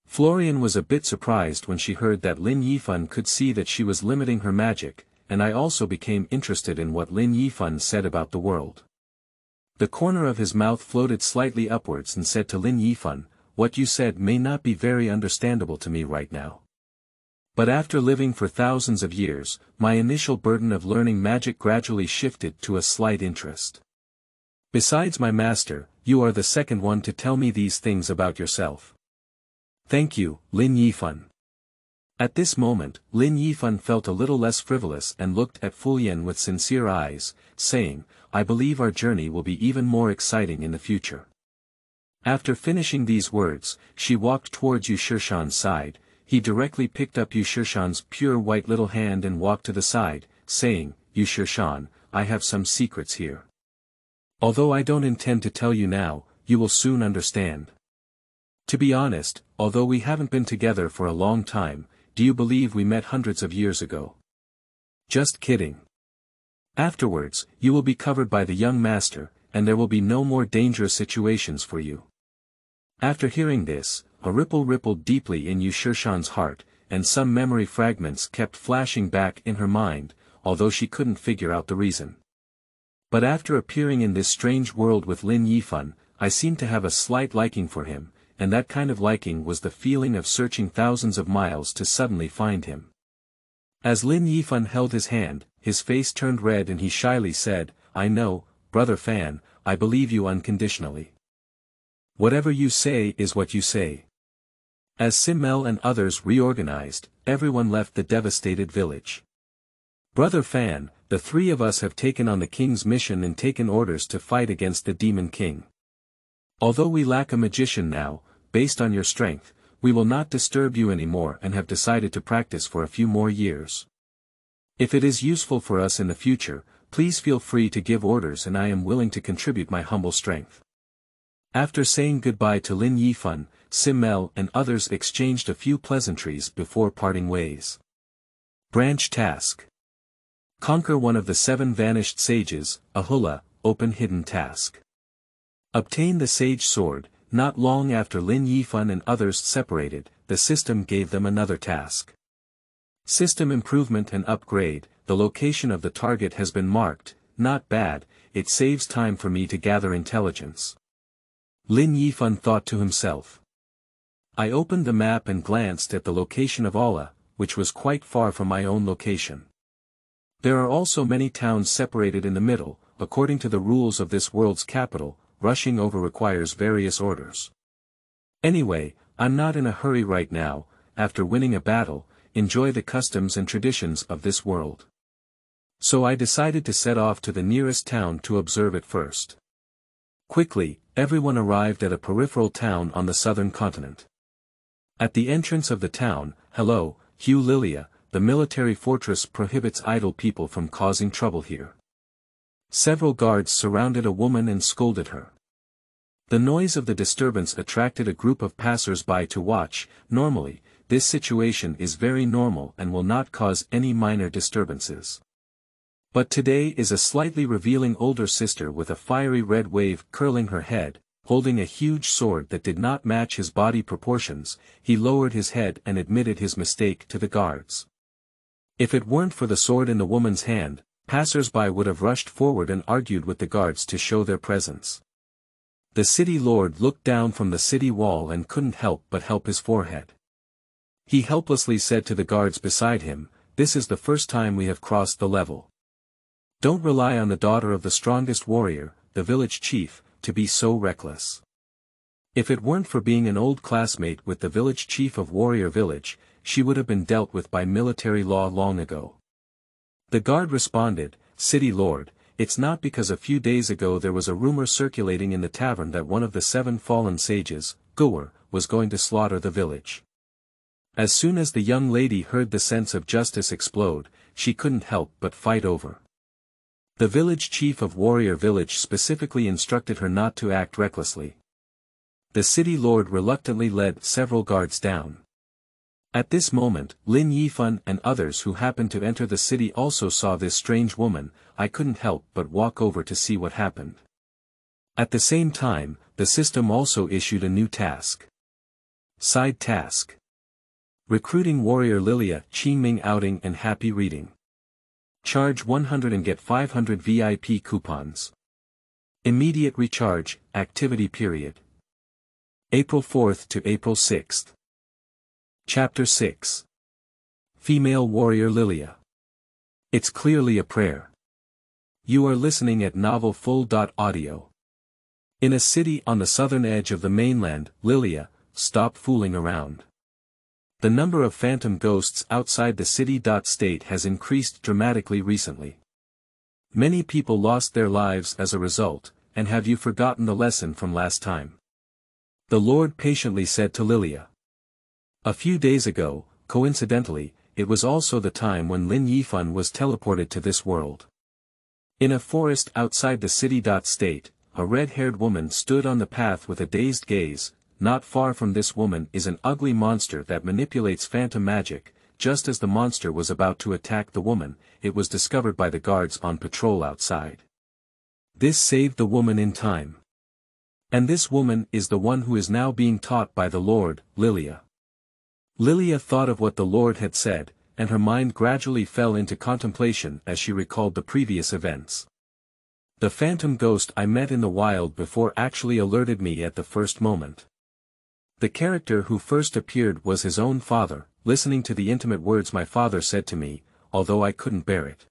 Florian was a bit surprised when she heard that Lin Yifan could see that she was limiting her magic, and I also became interested in what Lin Yifan said about the world. The corner of his mouth floated slightly upwards and said to Lin Yifan, what you said may not be very understandable to me right now. But after living for thousands of years, my initial burden of learning magic gradually shifted to a slight interest. Besides my master, you are the second one to tell me these things about yourself. Thank you, Lin Yifan. At this moment, Lin Yifan felt a little less frivolous and looked at Fulian with sincere eyes, saying, I believe our journey will be even more exciting in the future. After finishing these words, she walked towards Yushirshan's side, he directly picked up Yushirshan's pure white little hand and walked to the side, saying, Yushirshan, I have some secrets here. Although I don't intend to tell you now, you will soon understand. To be honest, although we haven't been together for a long time, do you believe we met hundreds of years ago? Just kidding. Afterwards, you will be covered by the young master, and there will be no more dangerous situations for you. After hearing this, a ripple rippled deeply in Yushirshan's heart, and some memory fragments kept flashing back in her mind, although she couldn't figure out the reason. But after appearing in this strange world with Lin Yifan, I seemed to have a slight liking for him, and that kind of liking was the feeling of searching thousands of miles to suddenly find him. As Lin Yifan held his hand, his face turned red and he shyly said, I know, brother Fan, I believe you unconditionally. Whatever you say is what you say. As Simmel and others reorganized, everyone left the devastated village. Brother Fan, the three of us have taken on the king's mission and taken orders to fight against the demon king. Although we lack a magician now, based on your strength, we will not disturb you anymore and have decided to practice for a few more years. If it is useful for us in the future, please feel free to give orders and I am willing to contribute my humble strength. After saying goodbye to Lin Yifan, Simmel and others exchanged a few pleasantries before parting ways. Branch Task Conquer one of the seven vanished sages, Ahula, open hidden task. Obtain the sage sword, not long after Lin Yifan and others separated, the system gave them another task. System improvement and upgrade, the location of the target has been marked, not bad, it saves time for me to gather intelligence. Lin Yifan thought to himself. I opened the map and glanced at the location of Ala, which was quite far from my own location. There are also many towns separated in the middle, according to the rules of this world's capital, rushing over requires various orders. Anyway, I'm not in a hurry right now, after winning a battle, enjoy the customs and traditions of this world. So I decided to set off to the nearest town to observe it first. Quickly, everyone arrived at a peripheral town on the southern continent. At the entrance of the town, hello, Hugh Lilia, the military fortress prohibits idle people from causing trouble here. Several guards surrounded a woman and scolded her. The noise of the disturbance attracted a group of passers-by to watch, normally, this situation is very normal and will not cause any minor disturbances. But today is a slightly revealing older sister with a fiery red wave curling her head, holding a huge sword that did not match his body proportions, he lowered his head and admitted his mistake to the guards. If it weren't for the sword in the woman's hand, passers-by would have rushed forward and argued with the guards to show their presence. The city lord looked down from the city wall and couldn't help but help his forehead. He helplessly said to the guards beside him, this is the first time we have crossed the level. Don't rely on the daughter of the strongest warrior, the village chief, to be so reckless. If it weren't for being an old classmate with the village chief of Warrior Village, she would have been dealt with by military law long ago. The guard responded, City Lord, it's not because a few days ago there was a rumor circulating in the tavern that one of the seven fallen sages, Gowar, was going to slaughter the village. As soon as the young lady heard the sense of justice explode, she couldn't help but fight over. The village chief of Warrior Village specifically instructed her not to act recklessly. The city lord reluctantly led several guards down. At this moment, Lin Yifan and others who happened to enter the city also saw this strange woman, I couldn't help but walk over to see what happened. At the same time, the system also issued a new task. Side task. Recruiting warrior Lilia, Qingming outing and happy reading. Charge 100 and get 500 VIP coupons. Immediate recharge, activity period. April 4th to April 6th. Chapter 6 Female Warrior Lilia. It's clearly a prayer. You are listening at Novel Full. Audio. In a city on the southern edge of the mainland, Lilia, stop fooling around. The number of phantom ghosts outside the city-state has increased dramatically recently. Many people lost their lives as a result, and have you forgotten the lesson from last time? The Lord patiently said to Lilia. A few days ago, coincidentally, it was also the time when Lin Yifan was teleported to this world. In a forest outside the city-state, a red-haired woman stood on the path with a dazed gaze, not far from this woman is an ugly monster that manipulates phantom magic, just as the monster was about to attack the woman, it was discovered by the guards on patrol outside. This saved the woman in time. And this woman is the one who is now being taught by the Lord, Lilia. Lilia thought of what the Lord had said, and her mind gradually fell into contemplation as she recalled the previous events. The phantom ghost I met in the wild before actually alerted me at the first moment. The character who first appeared was his own father, listening to the intimate words my father said to me, although I couldn't bear it.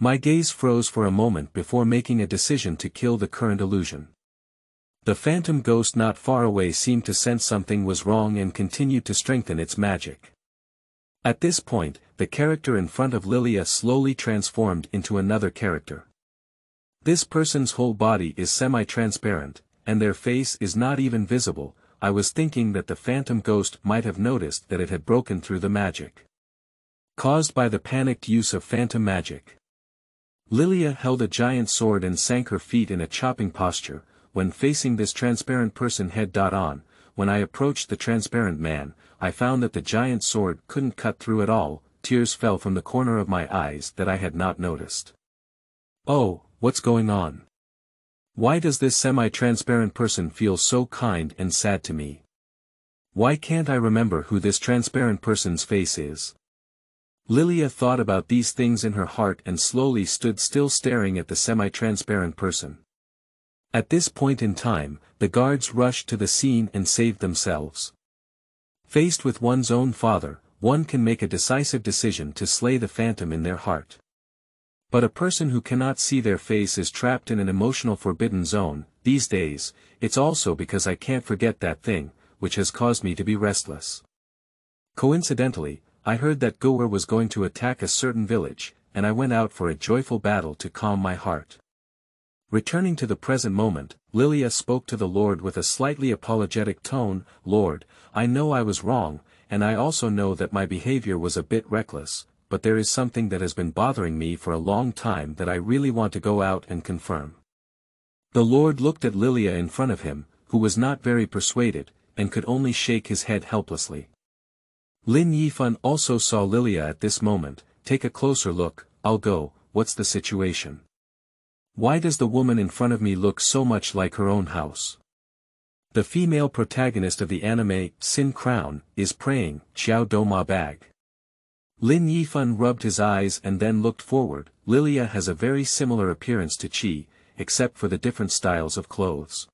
My gaze froze for a moment before making a decision to kill the current illusion. The phantom ghost not far away seemed to sense something was wrong and continued to strengthen its magic. At this point, the character in front of Lilia slowly transformed into another character. This person's whole body is semi-transparent, and their face is not even visible, I was thinking that the phantom ghost might have noticed that it had broken through the magic. Caused by the panicked use of phantom magic. Lilia held a giant sword and sank her feet in a chopping posture, when facing this transparent person head-on, when I approached the transparent man, I found that the giant sword couldn't cut through at all, tears fell from the corner of my eyes that I had not noticed. Oh, what's going on? Why does this semi-transparent person feel so kind and sad to me? Why can't I remember who this transparent person's face is? Lilia thought about these things in her heart and slowly stood still staring at the semi-transparent person. At this point in time, the guards rushed to the scene and saved themselves. Faced with one's own father, one can make a decisive decision to slay the phantom in their heart. But a person who cannot see their face is trapped in an emotional forbidden zone, these days, it's also because I can't forget that thing, which has caused me to be restless. Coincidentally, I heard that Gower was going to attack a certain village, and I went out for a joyful battle to calm my heart. Returning to the present moment, Lilia spoke to the Lord with a slightly apologetic tone, Lord, I know I was wrong, and I also know that my behavior was a bit reckless, but there is something that has been bothering me for a long time that I really want to go out and confirm. The Lord looked at Lilia in front of him, who was not very persuaded, and could only shake his head helplessly. Lin Yifan also saw Lilia at this moment, take a closer look, I'll go, what's the situation? Why does the woman in front of me look so much like her own house? The female protagonist of the anime, Sin Crown, is praying, Xiao Do Ma Bag. Lin Yifan rubbed his eyes and then looked forward, Lilia has a very similar appearance to Qi, except for the different styles of clothes.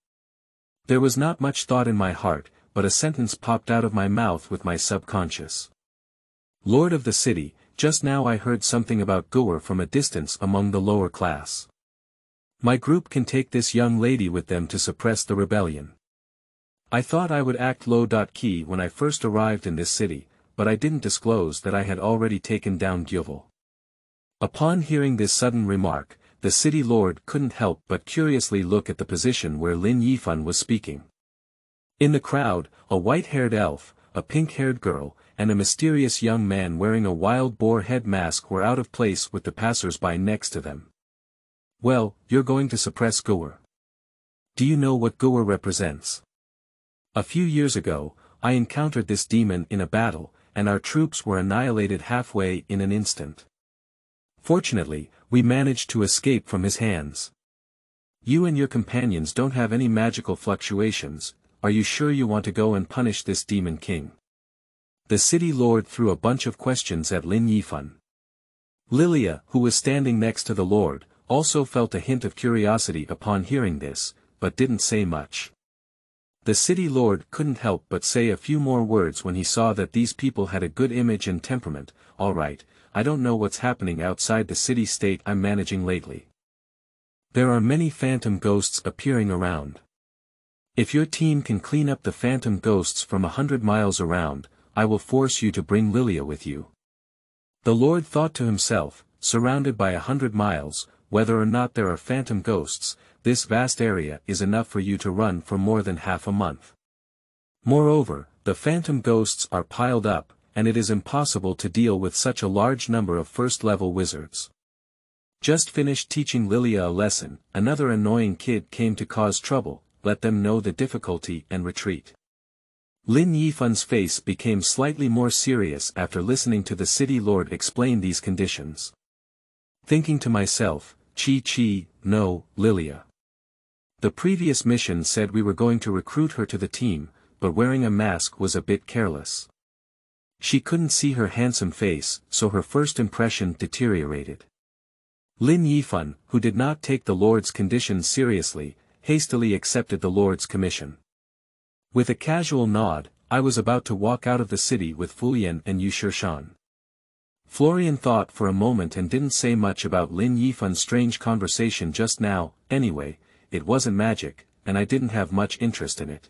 There was not much thought in my heart, but a sentence popped out of my mouth with my subconscious. Lord of the city, just now I heard something about Goer from a distance among the lower class. My group can take this young lady with them to suppress the rebellion. I thought I would act low-key when I first arrived in this city, but I didn't disclose that I had already taken down Gyuval. Upon hearing this sudden remark, the city lord couldn't help but curiously look at the position where Lin Yifan was speaking. In the crowd, a white-haired elf, a pink-haired girl, and a mysterious young man wearing a wild boar head mask were out of place with the passers-by next to them. Well, you're going to suppress Gower. Do you know what Gower represents? A few years ago, I encountered this demon in a battle, and our troops were annihilated halfway in an instant. Fortunately, we managed to escape from his hands. You and your companions don't have any magical fluctuations, are you sure you want to go and punish this demon king? The city lord threw a bunch of questions at Lin Yifan. Lilia, who was standing next to the lord, also felt a hint of curiosity upon hearing this, but didn't say much. The city lord couldn't help but say a few more words when he saw that these people had a good image and temperament, alright, I don't know what's happening outside the city-state I'm managing lately. There are many phantom ghosts appearing around. If your team can clean up the phantom ghosts from a hundred miles around, I will force you to bring Lilia with you. The Lord thought to himself, surrounded by a hundred miles, whether or not there are phantom ghosts, this vast area is enough for you to run for more than half a month. Moreover, the phantom ghosts are piled up, and it is impossible to deal with such a large number of first-level wizards. Just finished teaching Lilia a lesson, another annoying kid came to cause trouble, let them know the difficulty and retreat. Lin Yifan's face became slightly more serious after listening to the city lord explain these conditions. Thinking to myself, Chi Chi, no, Lilia. The previous mission said we were going to recruit her to the team, but wearing a mask was a bit careless. She couldn't see her handsome face, so her first impression deteriorated. Lin Yifan, who did not take the Lord's conditions seriously, hastily accepted the Lord's commission. With a casual nod, I was about to walk out of the city with Fulian and Yu Yushirshan. Florian thought for a moment and didn't say much about Lin Yifan's strange conversation just now, anyway, it wasn't magic, and I didn't have much interest in it.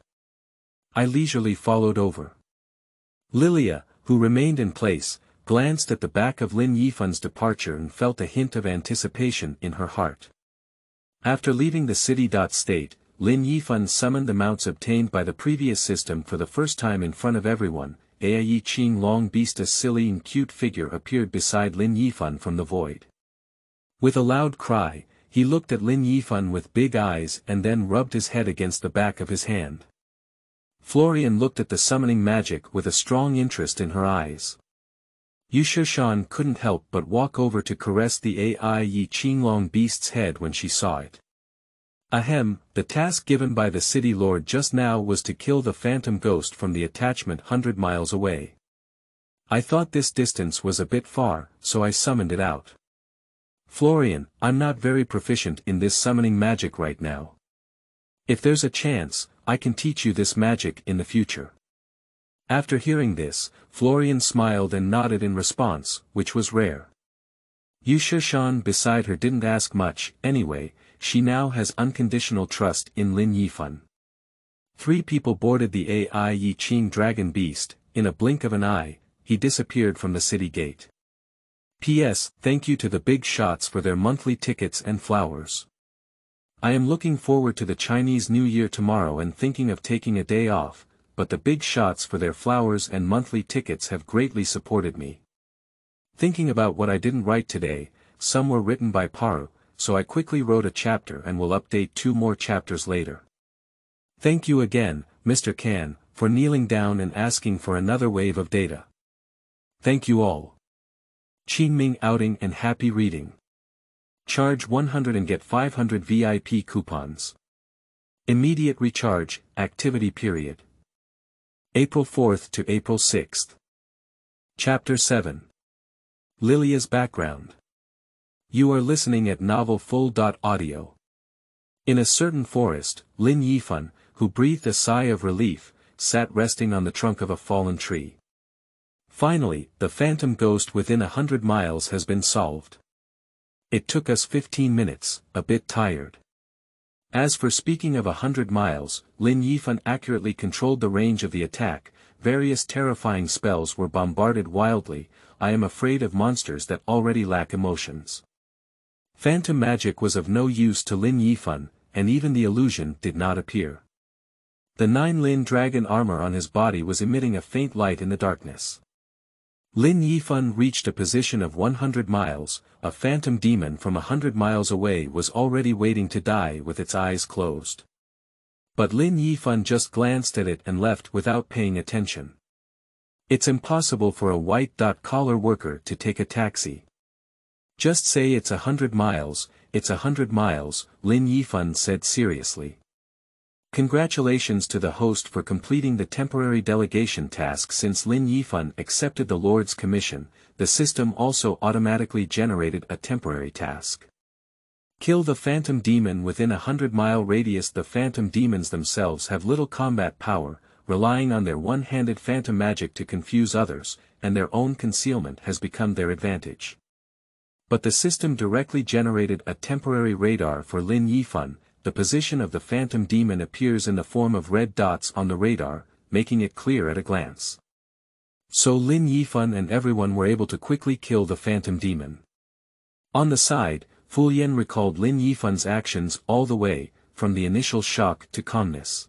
I leisurely followed over. Lilia, who remained in place, glanced at the back of Lin Yifan's departure and felt a hint of anticipation in her heart. After leaving the city-state, Lin Yifan summoned the mounts obtained by the previous system for the first time in front of everyone, Yi Qing Long Beast a silly and cute figure appeared beside Lin Yifan from the void. With a loud cry, he looked at Lin Yifan with big eyes and then rubbed his head against the back of his hand. Florian looked at the summoning magic with a strong interest in her eyes. Yushirshan couldn't help but walk over to caress the Ai Yi Qinglong beast's head when she saw it. Ahem, the task given by the city lord just now was to kill the phantom ghost from the attachment hundred miles away. I thought this distance was a bit far, so I summoned it out. Florian, I'm not very proficient in this summoning magic right now. If there's a chance, I can teach you this magic in the future. After hearing this, Florian smiled and nodded in response, which was rare. Yushirshan beside her didn't ask much, anyway, she now has unconditional trust in Lin Yifan. Three people boarded the Ai Yi Qing dragon beast, in a blink of an eye, he disappeared from the city gate. P.S. Thank you to the big shots for their monthly tickets and flowers. I am looking forward to the Chinese New Year tomorrow and thinking of taking a day off, but the big shots for their flowers and monthly tickets have greatly supported me. Thinking about what I didn't write today, some were written by Paru, so I quickly wrote a chapter and will update two more chapters later. Thank you again, Mr. Kan, for kneeling down and asking for another wave of data. Thank you all. Qingming outing and happy reading. Charge 100 and get 500 VIP coupons. Immediate recharge, activity period. April 4th to April 6th. Chapter 7. Lilia's background. You are listening at Novel Full. Dot audio. In a certain forest, Lin Yifan, who breathed a sigh of relief, sat resting on the trunk of a fallen tree. Finally, the phantom ghost within a hundred miles has been solved. It took us 15 minutes, a bit tired. As for speaking of a hundred miles, Lin Yifan accurately controlled the range of the attack, various terrifying spells were bombarded wildly, I am afraid of monsters that already lack emotions. Phantom magic was of no use to Lin Yifan, and even the illusion did not appear. The nine Lin dragon armor on his body was emitting a faint light in the darkness. Lin Yifan reached a position of 100 miles, a phantom demon from a hundred miles away was already waiting to die with its eyes closed. But Lin Yifan just glanced at it and left without paying attention. It's impossible for a white-collar worker to take a taxi. Just say it's a hundred miles, it's a hundred miles, Lin Yifan said seriously. Congratulations to the host for completing the temporary delegation task since Lin Yifan accepted the Lord's commission, the system also automatically generated a temporary task. Kill the phantom demon within a hundred-mile radius The phantom demons themselves have little combat power, relying on their one-handed phantom magic to confuse others, and their own concealment has become their advantage. But the system directly generated a temporary radar for Lin Yifan, the position of the phantom demon appears in the form of red dots on the radar, making it clear at a glance. So Lin Yifan and everyone were able to quickly kill the phantom demon. On the side, Fu Yan recalled Lin Yifan's actions all the way, from the initial shock to calmness.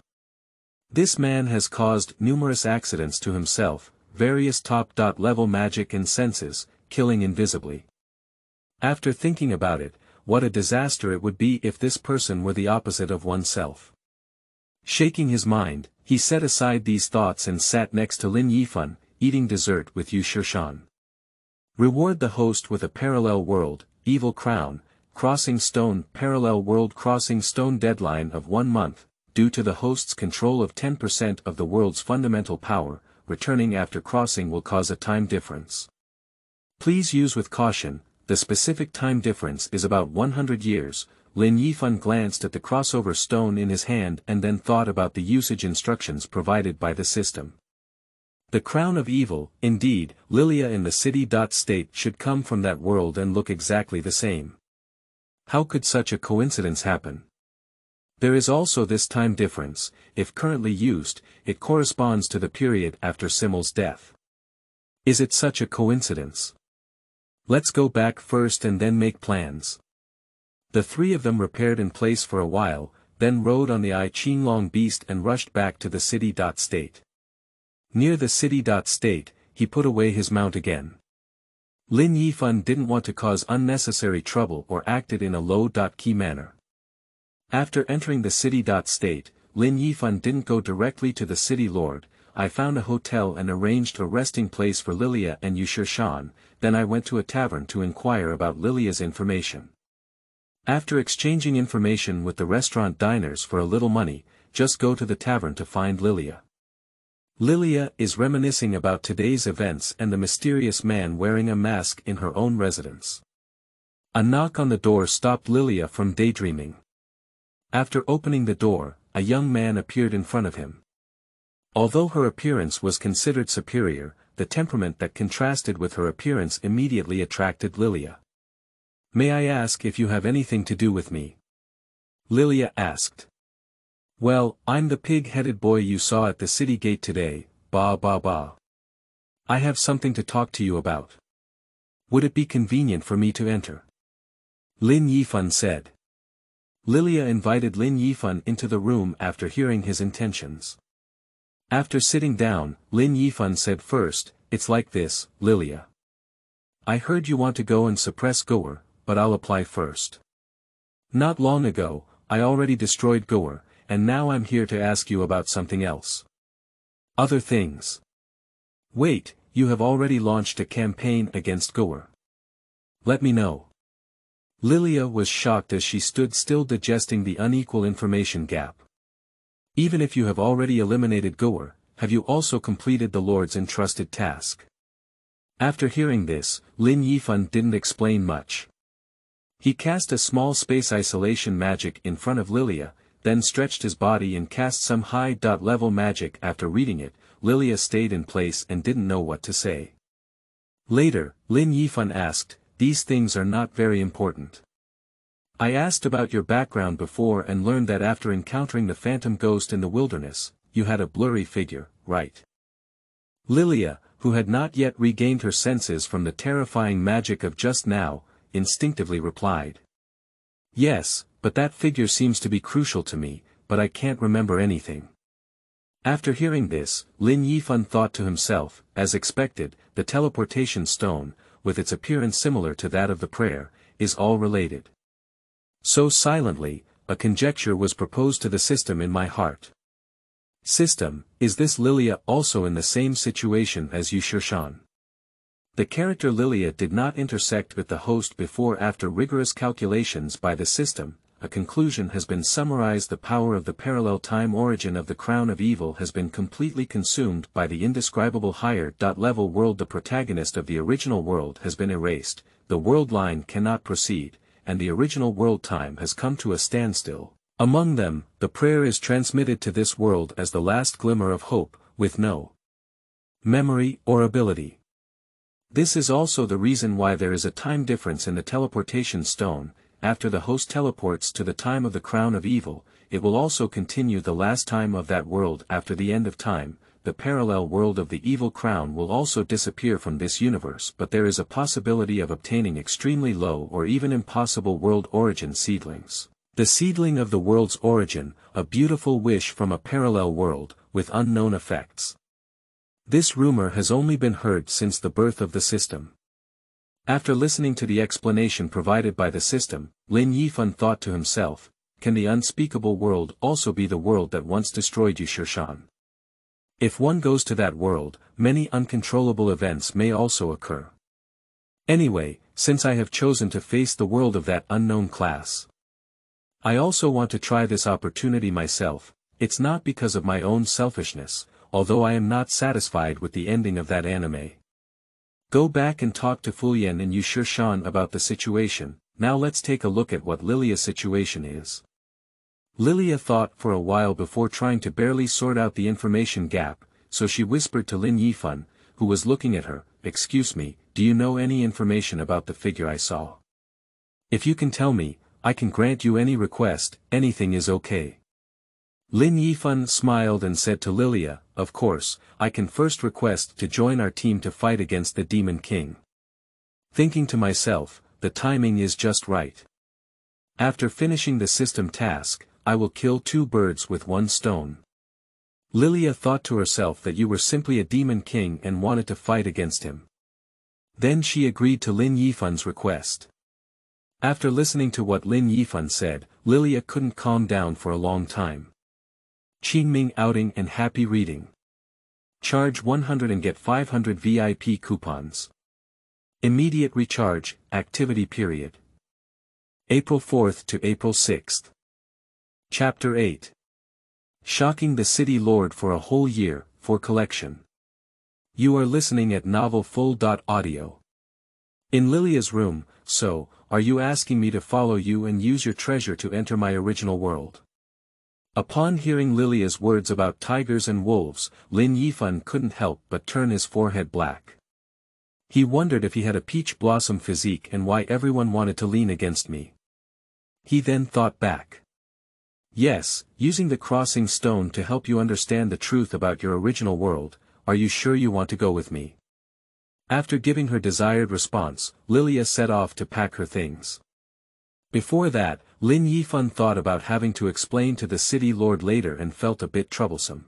This man has caused numerous accidents to himself, various top-level magic and senses, killing invisibly. After thinking about it, what a disaster it would be if this person were the opposite of oneself. Shaking his mind, he set aside these thoughts and sat next to Lin Yifan, eating dessert with Yu Shirshan. Reward the host with a parallel world, evil crown, crossing stone parallel world crossing stone deadline of one month, due to the host's control of 10% of the world's fundamental power, returning after crossing will cause a time difference. Please use with caution, the specific time difference is about 100 years, Lin Yifan glanced at the crossover stone in his hand and then thought about the usage instructions provided by the system. The crown of evil, indeed, Lilia in the city-state should come from that world and look exactly the same. How could such a coincidence happen? There is also this time difference, if currently used, it corresponds to the period after Simmel's death. Is it such a coincidence? Let's go back first and then make plans. The three of them repaired in place for a while, then rode on the I Qinglong beast and rushed back to the city-state. Near the city-state, he put away his mount again. Lin Yifan didn't want to cause unnecessary trouble or acted in a low-key manner. After entering the city-state, Lin Yifan didn't go directly to the city lord, I found a hotel and arranged a resting place for Lilia and Yu Shirshan, then I went to a tavern to inquire about Lilia's information. After exchanging information with the restaurant diners for a little money, just go to the tavern to find Lilia. Lilia is reminiscing about today's events and the mysterious man wearing a mask in her own residence. A knock on the door stopped Lilia from daydreaming. After opening the door, a young man appeared in front of him. Although her appearance was considered superior, the temperament that contrasted with her appearance immediately attracted Lilia. May I ask if you have anything to do with me? Lilia asked. Well, I'm the pig-headed boy you saw at the city gate today, ba ba ba. I have something to talk to you about. Would it be convenient for me to enter? Lin Yifan said. Lilia invited Lin Yifan into the room after hearing his intentions. After sitting down, Lin Yifan said first, it's like this, Lilia. I heard you want to go and suppress Goer, but I'll apply first. Not long ago, I already destroyed Goer, and now I'm here to ask you about something else. Other things. Wait, you have already launched a campaign against Goer. Let me know. Lilia was shocked as she stood still digesting the unequal information gap. Even if you have already eliminated Goer, have you also completed the Lord's entrusted task? After hearing this, Lin Yifan didn't explain much. He cast a small space isolation magic in front of Lilia, then stretched his body and cast some high-level magic after reading it, Lilia stayed in place and didn't know what to say. Later, Lin Yifan asked, these things are not very important. I asked about your background before and learned that after encountering the phantom ghost in the wilderness, you had a blurry figure, right? Lilia, who had not yet regained her senses from the terrifying magic of just now, instinctively replied. Yes, but that figure seems to be crucial to me, but I can't remember anything. After hearing this, Lin Yifan thought to himself, as expected, the teleportation stone, with its appearance similar to that of the prayer, is all related. So silently, a conjecture was proposed to the system in my heart. System, is this Lilia also in the same situation as Yu Shirshan? The character Lilia did not intersect with the host before after rigorous calculations by the system, a conclusion has been summarized the power of the parallel time origin of the crown of evil has been completely consumed by the indescribable higher level world the protagonist of the original world has been erased, the world line cannot proceed, and the original world time has come to a standstill. Among them, the prayer is transmitted to this world as the last glimmer of hope, with no memory or ability. This is also the reason why there is a time difference in the teleportation stone, after the host teleports to the time of the crown of evil, it will also continue the last time of that world after the end of time, the parallel world of the evil crown will also disappear from this universe but there is a possibility of obtaining extremely low or even impossible world origin seedlings. The seedling of the world's origin, a beautiful wish from a parallel world, with unknown effects. This rumor has only been heard since the birth of the system. After listening to the explanation provided by the system, Lin Yifan thought to himself, can the unspeakable world also be the world that once destroyed Yu Shishan? If one goes to that world, many uncontrollable events may also occur. Anyway, since I have chosen to face the world of that unknown class. I also want to try this opportunity myself, it's not because of my own selfishness, although I am not satisfied with the ending of that anime. Go back and talk to Fulian and Yu Shishan about the situation, now let's take a look at what Lilia's situation is. Lilia thought for a while before trying to barely sort out the information gap, so she whispered to Lin Yifan, who was looking at her, excuse me, do you know any information about the figure I saw? If you can tell me, I can grant you any request, anything is okay. Lin Yifan smiled and said to Lilia, of course, I can first request to join our team to fight against the Demon King. Thinking to myself, the timing is just right. After finishing the system task, I will kill two birds with one stone. Lilia thought to herself that you were simply a demon king and wanted to fight against him. Then she agreed to Lin Yifan's request. After listening to what Lin Yifan said, Lilia couldn't calm down for a long time. Qingming outing and happy reading. Charge 100 and get 500 VIP coupons. Immediate recharge, activity period. April 4th to April 6th. Chapter 8. Shocking the City Lord for a whole year, for collection. You are listening at Novel Full. Audio. In Lilia's room, so, are you asking me to follow you and use your treasure to enter my original world? Upon hearing Lilia's words about tigers and wolves, Lin Yifan couldn't help but turn his forehead black. He wondered if he had a peach blossom physique and why everyone wanted to lean against me. He then thought back. Yes, using the crossing stone to help you understand the truth about your original world, are you sure you want to go with me? After giving her desired response, Lilia set off to pack her things. Before that, Lin Yifan thought about having to explain to the city lord later and felt a bit troublesome.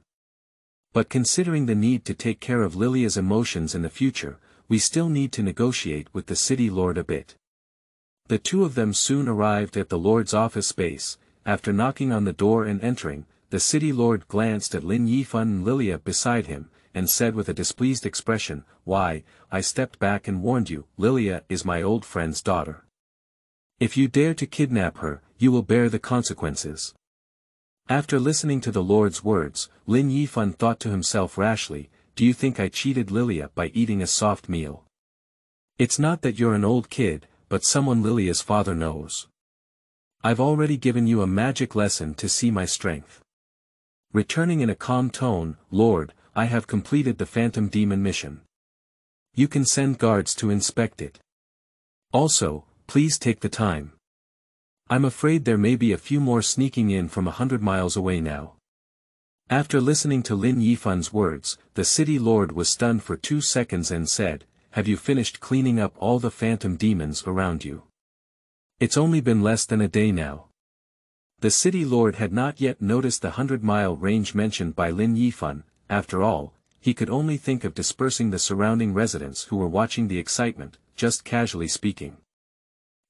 But considering the need to take care of Lilia's emotions in the future, we still need to negotiate with the city lord a bit. The two of them soon arrived at the lord's office space, after knocking on the door and entering, the city lord glanced at Lin Yifan and Lilia beside him, and said with a displeased expression, Why, I stepped back and warned you, Lilia is my old friend's daughter. If you dare to kidnap her, you will bear the consequences. After listening to the Lord's words, Lin Yifan thought to himself rashly, do you think I cheated Lilia by eating a soft meal? It's not that you're an old kid, but someone Lilia's father knows. I've already given you a magic lesson to see my strength. Returning in a calm tone, Lord, I have completed the Phantom Demon mission. You can send guards to inspect it. Also, Please take the time. I'm afraid there may be a few more sneaking in from a hundred miles away now. After listening to Lin Yifan's words, the city lord was stunned for two seconds and said, Have you finished cleaning up all the phantom demons around you? It's only been less than a day now. The city lord had not yet noticed the hundred-mile range mentioned by Lin Yifan, after all, he could only think of dispersing the surrounding residents who were watching the excitement, just casually speaking.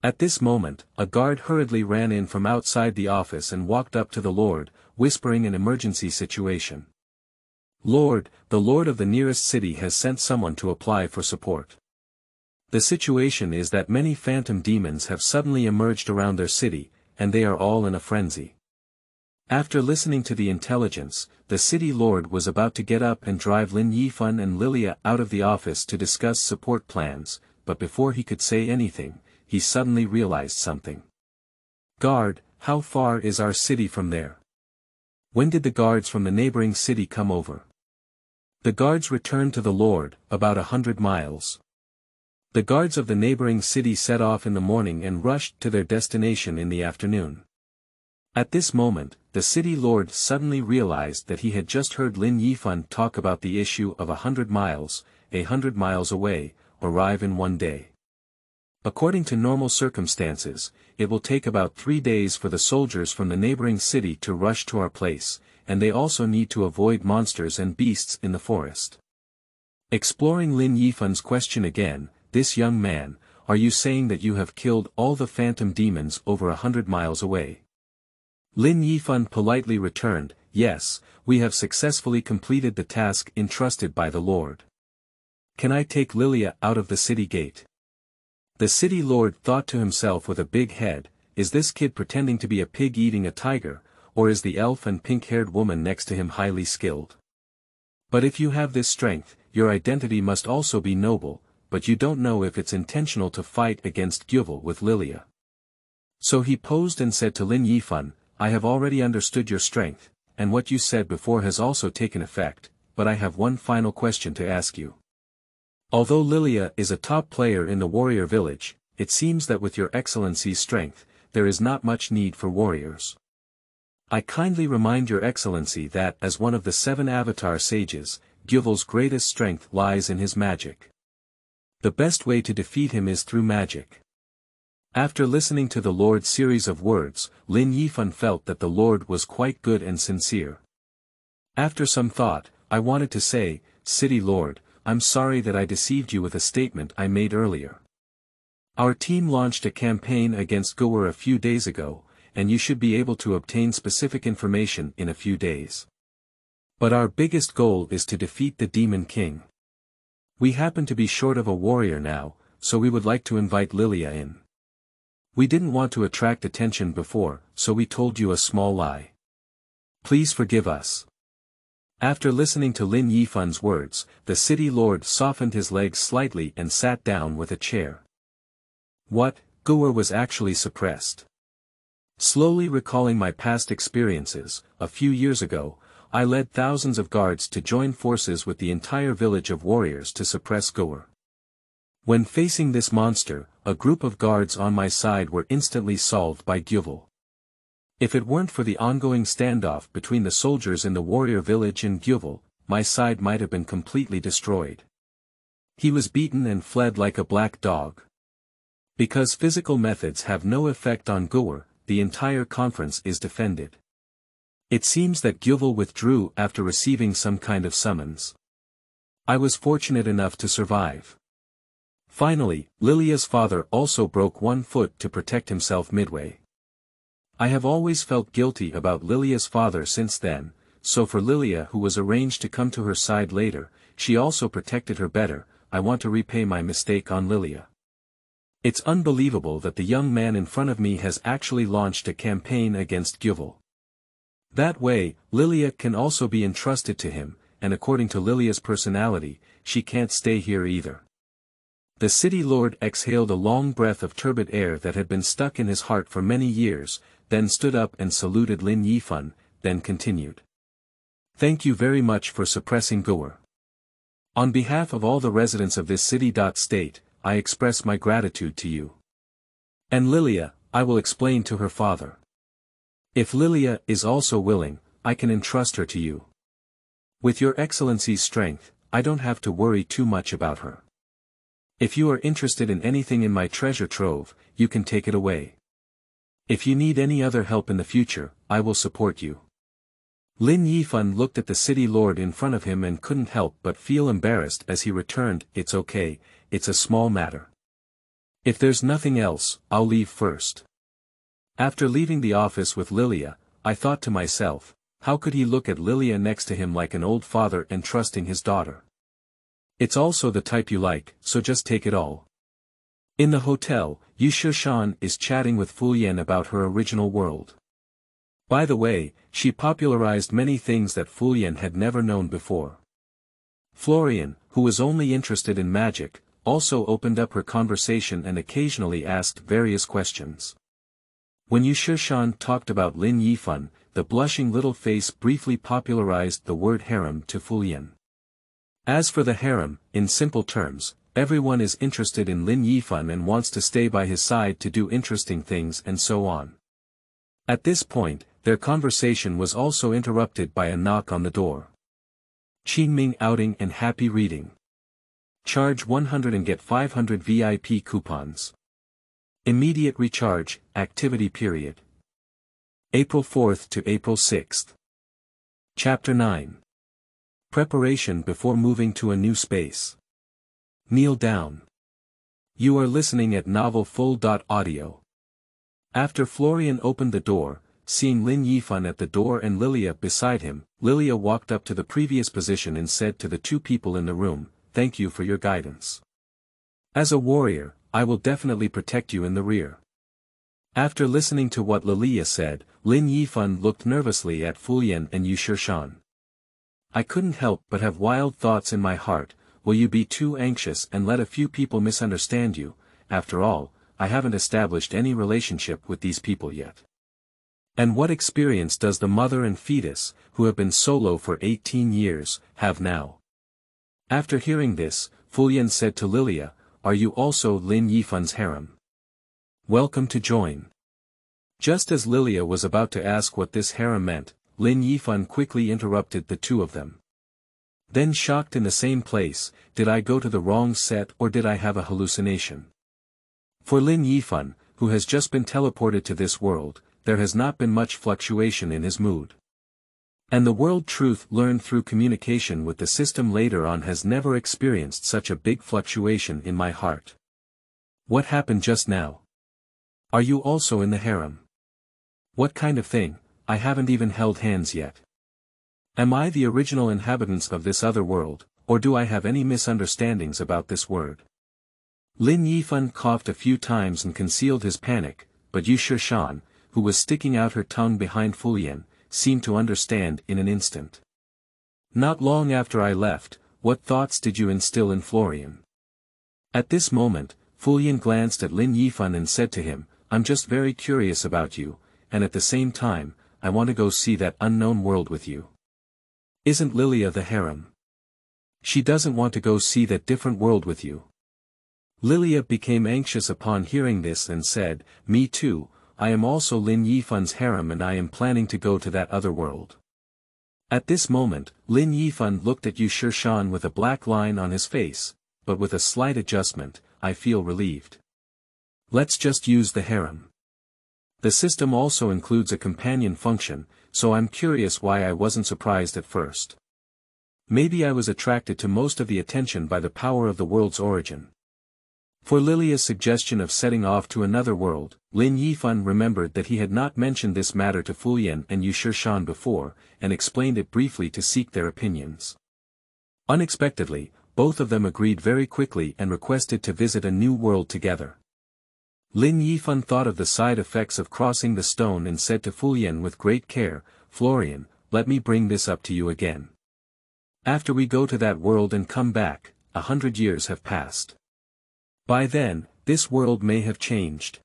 At this moment, a guard hurriedly ran in from outside the office and walked up to the Lord, whispering an emergency situation. Lord, the Lord of the nearest city has sent someone to apply for support. The situation is that many phantom demons have suddenly emerged around their city, and they are all in a frenzy. After listening to the intelligence, the city lord was about to get up and drive Lin Yifan and Lilia out of the office to discuss support plans, but before he could say anything, he suddenly realized something. Guard, how far is our city from there? When did the guards from the neighboring city come over? The guards returned to the Lord, about a hundred miles. The guards of the neighboring city set off in the morning and rushed to their destination in the afternoon. At this moment, the city lord suddenly realized that he had just heard Lin Yifan talk about the issue of a hundred miles, a hundred miles away, arrive in one day. According to normal circumstances, it will take about three days for the soldiers from the neighboring city to rush to our place, and they also need to avoid monsters and beasts in the forest. Exploring Lin Yifan's question again, this young man, are you saying that you have killed all the phantom demons over a hundred miles away? Lin Yifan politely returned, yes, we have successfully completed the task entrusted by the Lord. Can I take Lilia out of the city gate? The city lord thought to himself with a big head, is this kid pretending to be a pig eating a tiger, or is the elf and pink-haired woman next to him highly skilled? But if you have this strength, your identity must also be noble, but you don't know if it's intentional to fight against Gyuval with Lilia. So he posed and said to Lin Yifan, I have already understood your strength, and what you said before has also taken effect, but I have one final question to ask you. Although Lilia is a top player in the warrior village, it seems that with your excellency's strength, there is not much need for warriors. I kindly remind your excellency that as one of the seven avatar sages, Gyuval's greatest strength lies in his magic. The best way to defeat him is through magic. After listening to the Lord's series of words, Lin Yifan felt that the Lord was quite good and sincere. After some thought, I wanted to say, City Lord, I'm sorry that I deceived you with a statement I made earlier. Our team launched a campaign against Gower a few days ago, and you should be able to obtain specific information in a few days. But our biggest goal is to defeat the Demon King. We happen to be short of a warrior now, so we would like to invite Lilia in. We didn't want to attract attention before, so we told you a small lie. Please forgive us. After listening to Lin Yifan's words, the city lord softened his legs slightly and sat down with a chair. What, Guwer was actually suppressed. Slowly recalling my past experiences, a few years ago, I led thousands of guards to join forces with the entire village of warriors to suppress Goer. When facing this monster, a group of guards on my side were instantly solved by Gyuval. If it weren't for the ongoing standoff between the soldiers in the warrior village and Gyuval, my side might have been completely destroyed. He was beaten and fled like a black dog. Because physical methods have no effect on Goer, the entire conference is defended. It seems that Gyuval withdrew after receiving some kind of summons. I was fortunate enough to survive. Finally, Lilia's father also broke one foot to protect himself midway. I have always felt guilty about Lilia's father since then, so for Lilia who was arranged to come to her side later, she also protected her better, I want to repay my mistake on Lilia. It's unbelievable that the young man in front of me has actually launched a campaign against Gyuval. That way, Lilia can also be entrusted to him, and according to Lilia's personality, she can't stay here either. The city lord exhaled a long breath of turbid air that had been stuck in his heart for many years, then stood up and saluted Lin Yifan, then continued. Thank you very much for suppressing Goer. On behalf of all the residents of this city. State, I express my gratitude to you. And Lilia, I will explain to her father. If Lilia is also willing, I can entrust her to you. With your excellency's strength, I don't have to worry too much about her. If you are interested in anything in my treasure trove, you can take it away. If you need any other help in the future, I will support you. Lin Yifan looked at the city lord in front of him and couldn't help but feel embarrassed as he returned, it's okay, it's a small matter. If there's nothing else, I'll leave first. After leaving the office with Lilia, I thought to myself, how could he look at Lilia next to him like an old father and trusting his daughter? It's also the type you like, so just take it all. In the hotel, Yu Shan is chatting with Fu Yan about her original world. By the way, she popularized many things that Fu Yan had never known before. Florian, who was only interested in magic, also opened up her conversation and occasionally asked various questions. When Yu Shan talked about Lin Yifan, the blushing little face briefly popularized the word harem to Fu Yan. As for the harem, in simple terms, everyone is interested in Lin Yifan and wants to stay by his side to do interesting things and so on. At this point, their conversation was also interrupted by a knock on the door. Qin Ming outing and happy reading. Charge 100 and get 500 VIP coupons. Immediate recharge, activity period. April 4th to April 6th. Chapter 9. Preparation before moving to a new space. Kneel down. You are listening at Novel Full. Audio. After Florian opened the door, seeing Lin Yifan at the door and Lilia beside him, Lilia walked up to the previous position and said to the two people in the room, thank you for your guidance. As a warrior, I will definitely protect you in the rear. After listening to what Lilia said, Lin Yifan looked nervously at Fuyan and Yu Shan. I couldn't help but have wild thoughts in my heart, will you be too anxious and let a few people misunderstand you, after all, I haven't established any relationship with these people yet. And what experience does the mother and fetus, who have been solo for 18 years, have now? After hearing this, Fuyan said to Lilia, are you also Lin Yifan's harem? Welcome to join. Just as Lilia was about to ask what this harem meant, Lin Yifan quickly interrupted the two of them. Then shocked in the same place, did I go to the wrong set or did I have a hallucination? For Lin Yifan, who has just been teleported to this world, there has not been much fluctuation in his mood. And the world truth learned through communication with the system later on has never experienced such a big fluctuation in my heart. What happened just now? Are you also in the harem? What kind of thing? I haven't even held hands yet. Am I the original inhabitants of this other world, or do I have any misunderstandings about this word? Lin Yifan coughed a few times and concealed his panic, but Yu Shan, who was sticking out her tongue behind Fulian, seemed to understand in an instant. Not long after I left, what thoughts did you instill in Florian? At this moment, Fulian glanced at Lin Yifan and said to him, I'm just very curious about you, and at the same time, I want to go see that unknown world with you. Isn't Lilia the harem? She doesn't want to go see that different world with you. Lilia became anxious upon hearing this and said, Me too, I am also Lin Yifan's harem and I am planning to go to that other world. At this moment, Lin Yifan looked at Yu Shan with a black line on his face, but with a slight adjustment, I feel relieved. Let's just use the harem. The system also includes a companion function, so I'm curious why I wasn't surprised at first. Maybe I was attracted to most of the attention by the power of the world's origin. For Lilia's suggestion of setting off to another world, Lin Yifan remembered that he had not mentioned this matter to Fuyan and Yu Shan before, and explained it briefly to seek their opinions. Unexpectedly, both of them agreed very quickly and requested to visit a new world together. Lin Yifan thought of the side effects of crossing the stone and said to Fulian with great care, Florian, let me bring this up to you again. After we go to that world and come back, a hundred years have passed. By then, this world may have changed.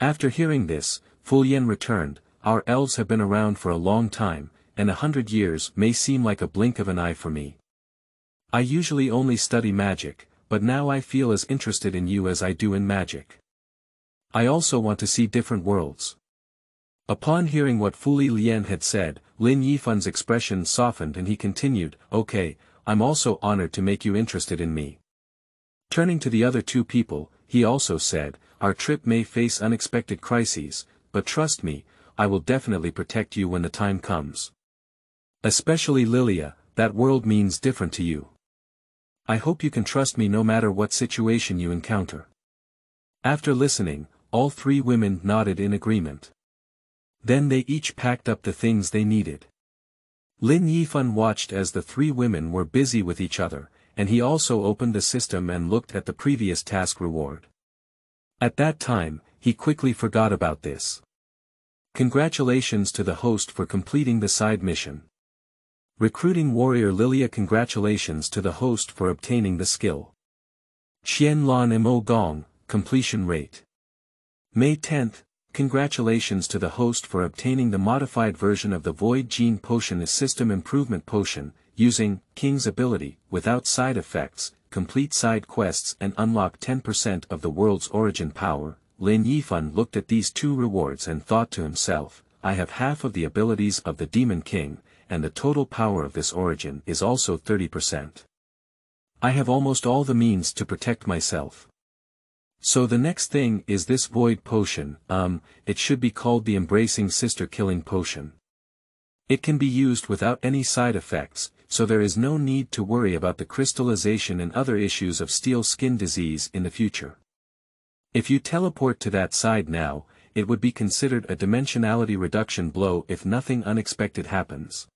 After hearing this, Fu Fulian returned, our elves have been around for a long time, and a hundred years may seem like a blink of an eye for me. I usually only study magic, but now I feel as interested in you as I do in magic. I also want to see different worlds. Upon hearing what Fu Lian had said, Lin Yifan's expression softened and he continued, okay, I'm also honored to make you interested in me. Turning to the other two people, he also said, our trip may face unexpected crises, but trust me, I will definitely protect you when the time comes. Especially Lilia, that world means different to you. I hope you can trust me no matter what situation you encounter. After listening, all three women nodded in agreement. Then they each packed up the things they needed. Lin Yifan watched as the three women were busy with each other, and he also opened the system and looked at the previous task reward. At that time, he quickly forgot about this. Congratulations to the host for completing the side mission. Recruiting warrior Lilia Congratulations to the host for obtaining the skill. Qian Lan Mo Gong, completion rate. May 10th, Congratulations to the host for obtaining the modified version of the Void Gene Potion as System Improvement Potion, using King's ability, without side effects, complete side quests and unlock 10% of the world's origin power. Lin Yifan looked at these two rewards and thought to himself, I have half of the abilities of the Demon King, and the total power of this origin is also 30%. I have almost all the means to protect myself. So the next thing is this void potion, um, it should be called the embracing sister killing potion. It can be used without any side effects, so there is no need to worry about the crystallization and other issues of steel skin disease in the future. If you teleport to that side now, it would be considered a dimensionality reduction blow if nothing unexpected happens.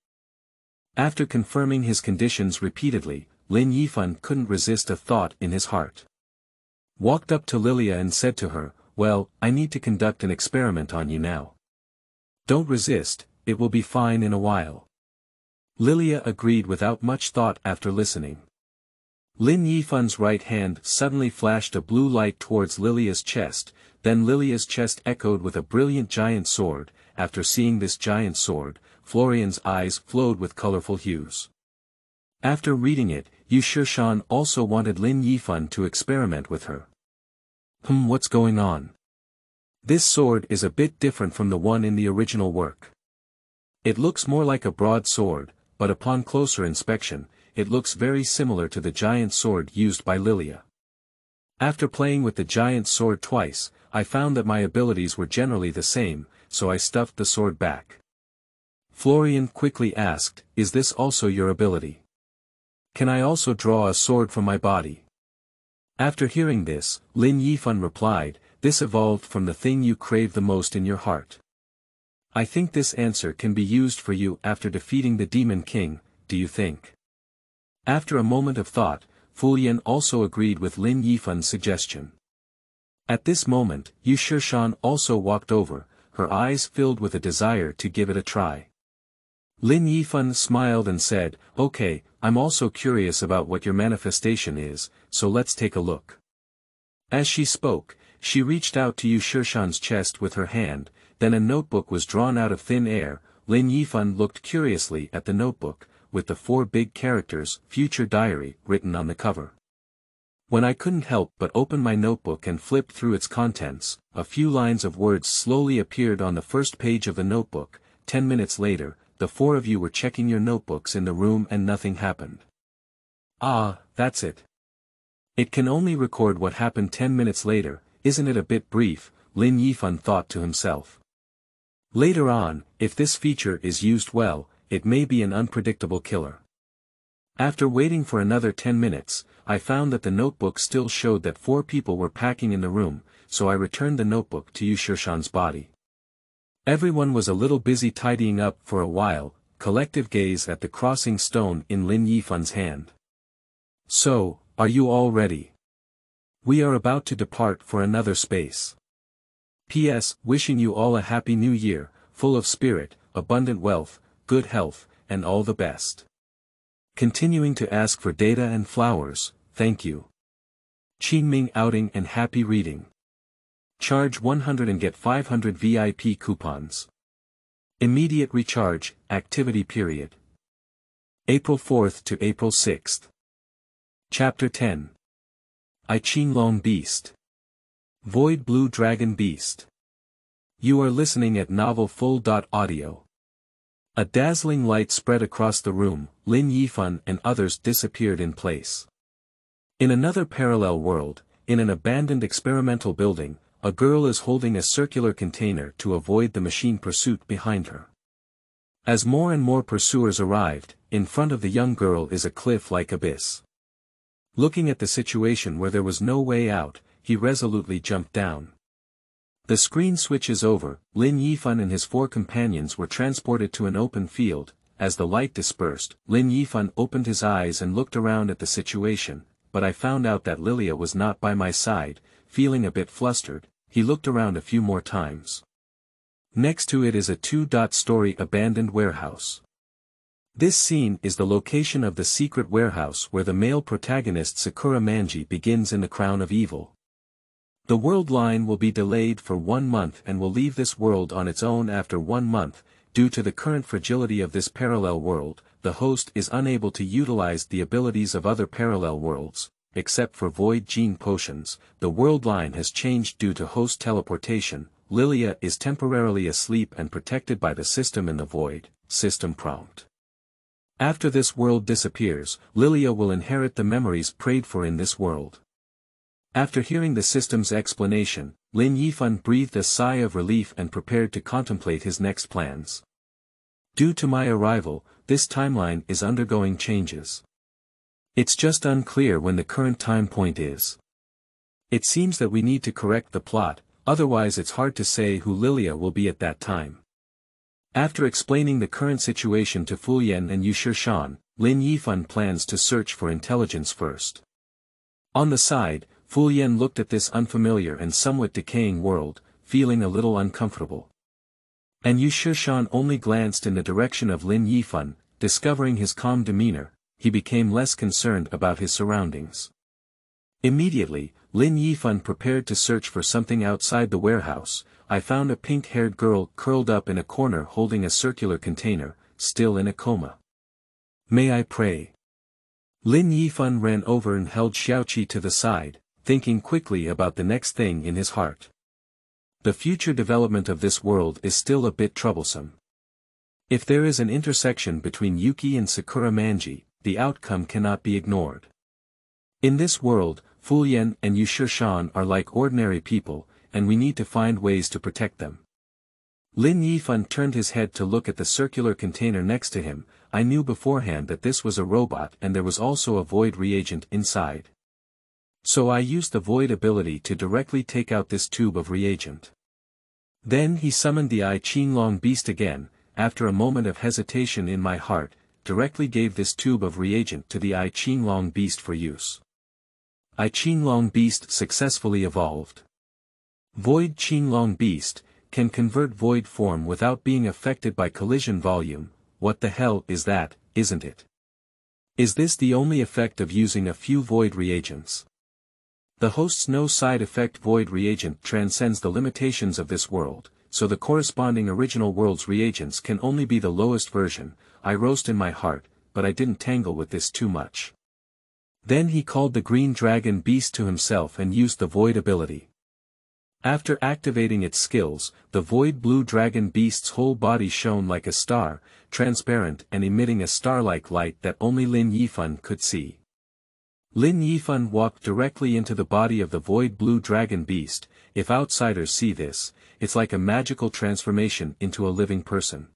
After confirming his conditions repeatedly, Lin Yifan couldn't resist a thought in his heart walked up to Lilia and said to her, well, I need to conduct an experiment on you now. Don't resist, it will be fine in a while. Lilia agreed without much thought after listening. Lin Yifan's right hand suddenly flashed a blue light towards Lilia's chest, then Lilia's chest echoed with a brilliant giant sword, after seeing this giant sword, Florian's eyes flowed with colorful hues. After reading it, Yu Shishan also wanted Lin Yifan to experiment with her. Hmm what's going on? This sword is a bit different from the one in the original work. It looks more like a broad sword, but upon closer inspection, it looks very similar to the giant sword used by Lilia. After playing with the giant sword twice, I found that my abilities were generally the same, so I stuffed the sword back. Florian quickly asked, is this also your ability? Can I also draw a sword from my body? After hearing this, Lin Yifan replied, this evolved from the thing you crave the most in your heart. I think this answer can be used for you after defeating the Demon King, do you think? After a moment of thought, Fulian also agreed with Lin Yifan's suggestion. At this moment, Yu Shishan also walked over, her eyes filled with a desire to give it a try. Lin Yifan smiled and said, okay, I'm also curious about what your manifestation is, so let's take a look. As she spoke, she reached out to Yu Shishan's chest with her hand, then a notebook was drawn out of thin air, Lin Yifan looked curiously at the notebook, with the four big characters, Future Diary, written on the cover. When I couldn't help but open my notebook and flip through its contents, a few lines of words slowly appeared on the first page of the notebook, ten minutes later, the four of you were checking your notebooks in the room and nothing happened. Ah, that's it. It can only record what happened ten minutes later, isn't it a bit brief, Lin Yifan thought to himself. Later on, if this feature is used well, it may be an unpredictable killer. After waiting for another 10 minutes, I found that the notebook still showed that four people were packing in the room, so I returned the notebook to Yu Shishan's body. Everyone was a little busy tidying up for a while, collective gaze at the crossing stone in Lin Yifan's hand. So, are you all ready? We are about to depart for another space. P.S. Wishing you all a happy new year, full of spirit, abundant wealth, good health, and all the best. Continuing to ask for data and flowers, thank you. Qingming outing and happy reading. Charge 100 and get 500 VIP coupons. Immediate recharge, activity period. April 4th to April 6th. Chapter 10. I Long Beast. Void Blue Dragon Beast. You are listening at Novel Full. Audio. A dazzling light spread across the room, Lin Yifan and others disappeared in place. In another parallel world, in an abandoned experimental building, a girl is holding a circular container to avoid the machine pursuit behind her. As more and more pursuers arrived, in front of the young girl is a cliff-like abyss. Looking at the situation where there was no way out, he resolutely jumped down. The screen switches over, Lin Yifan and his four companions were transported to an open field, as the light dispersed, Lin Yifan opened his eyes and looked around at the situation, but I found out that Lilia was not by my side, feeling a bit flustered, he looked around a few more times. Next to it is a two-dot-story abandoned warehouse. This scene is the location of the secret warehouse where the male protagonist Sakura Manji begins in the Crown of Evil. The world line will be delayed for one month and will leave this world on its own after one month, due to the current fragility of this parallel world, the host is unable to utilize the abilities of other parallel worlds, except for void gene potions, the world line has changed due to host teleportation, Lilia is temporarily asleep and protected by the system in the void, system prompt. After this world disappears, Lilia will inherit the memories prayed for in this world. After hearing the system's explanation, Lin Yifan breathed a sigh of relief and prepared to contemplate his next plans. Due to my arrival, this timeline is undergoing changes. It's just unclear when the current time point is. It seems that we need to correct the plot, otherwise it's hard to say who Lilia will be at that time. After explaining the current situation to Fulian and Yushir Shan, Lin Yifan plans to search for intelligence first. On the side, Fu Yen looked at this unfamiliar and somewhat decaying world, feeling a little uncomfortable. And Yu Shishan only glanced in the direction of Lin Yifan, discovering his calm demeanor, he became less concerned about his surroundings. Immediately, Lin Yifan prepared to search for something outside the warehouse, I found a pink-haired girl curled up in a corner holding a circular container, still in a coma. May I pray? Lin Yifan ran over and held Xiaoqi to the side, thinking quickly about the next thing in his heart. The future development of this world is still a bit troublesome. If there is an intersection between Yuki and Sakura Manji, the outcome cannot be ignored. In this world, Fulian and Yushir are like ordinary people, and we need to find ways to protect them. Lin Yifan turned his head to look at the circular container next to him, I knew beforehand that this was a robot and there was also a void reagent inside. So I used the void ability to directly take out this tube of reagent. Then he summoned the I Long beast again, after a moment of hesitation in my heart, directly gave this tube of reagent to the I Long beast for use. I Long beast successfully evolved. Void Long beast, can convert void form without being affected by collision volume, what the hell is that, isn't it? Is this the only effect of using a few void reagents? The host's no side effect void reagent transcends the limitations of this world, so the corresponding original world's reagents can only be the lowest version, I roast in my heart, but I didn't tangle with this too much. Then he called the green dragon beast to himself and used the void ability. After activating its skills, the void blue dragon beast's whole body shone like a star, transparent and emitting a star-like light that only Lin Yifan could see. Lin Yifan walked directly into the body of the void blue dragon beast, if outsiders see this, it's like a magical transformation into a living person.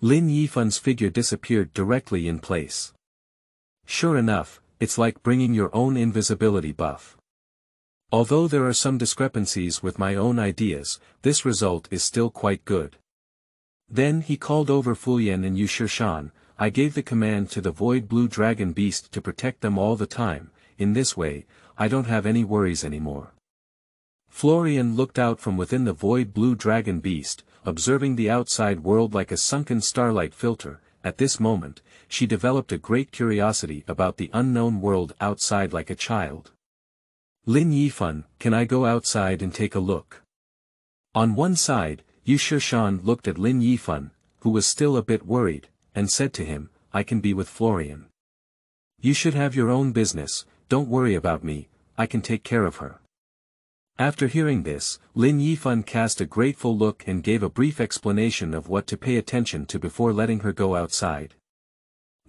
Lin Yifan's figure disappeared directly in place. Sure enough, it's like bringing your own invisibility buff. Although there are some discrepancies with my own ideas, this result is still quite good. Then he called over Fulian and Yushir I gave the command to the void blue dragon beast to protect them all the time, in this way, I don't have any worries anymore. Florian looked out from within the void blue dragon beast, observing the outside world like a sunken starlight filter, at this moment, she developed a great curiosity about the unknown world outside like a child. Lin Yifan, can I go outside and take a look? On one side, Yu Shan looked at Lin Yifan, who was still a bit worried, and said to him, I can be with Florian. You should have your own business, don't worry about me, I can take care of her. After hearing this, Lin Yifan cast a grateful look and gave a brief explanation of what to pay attention to before letting her go outside.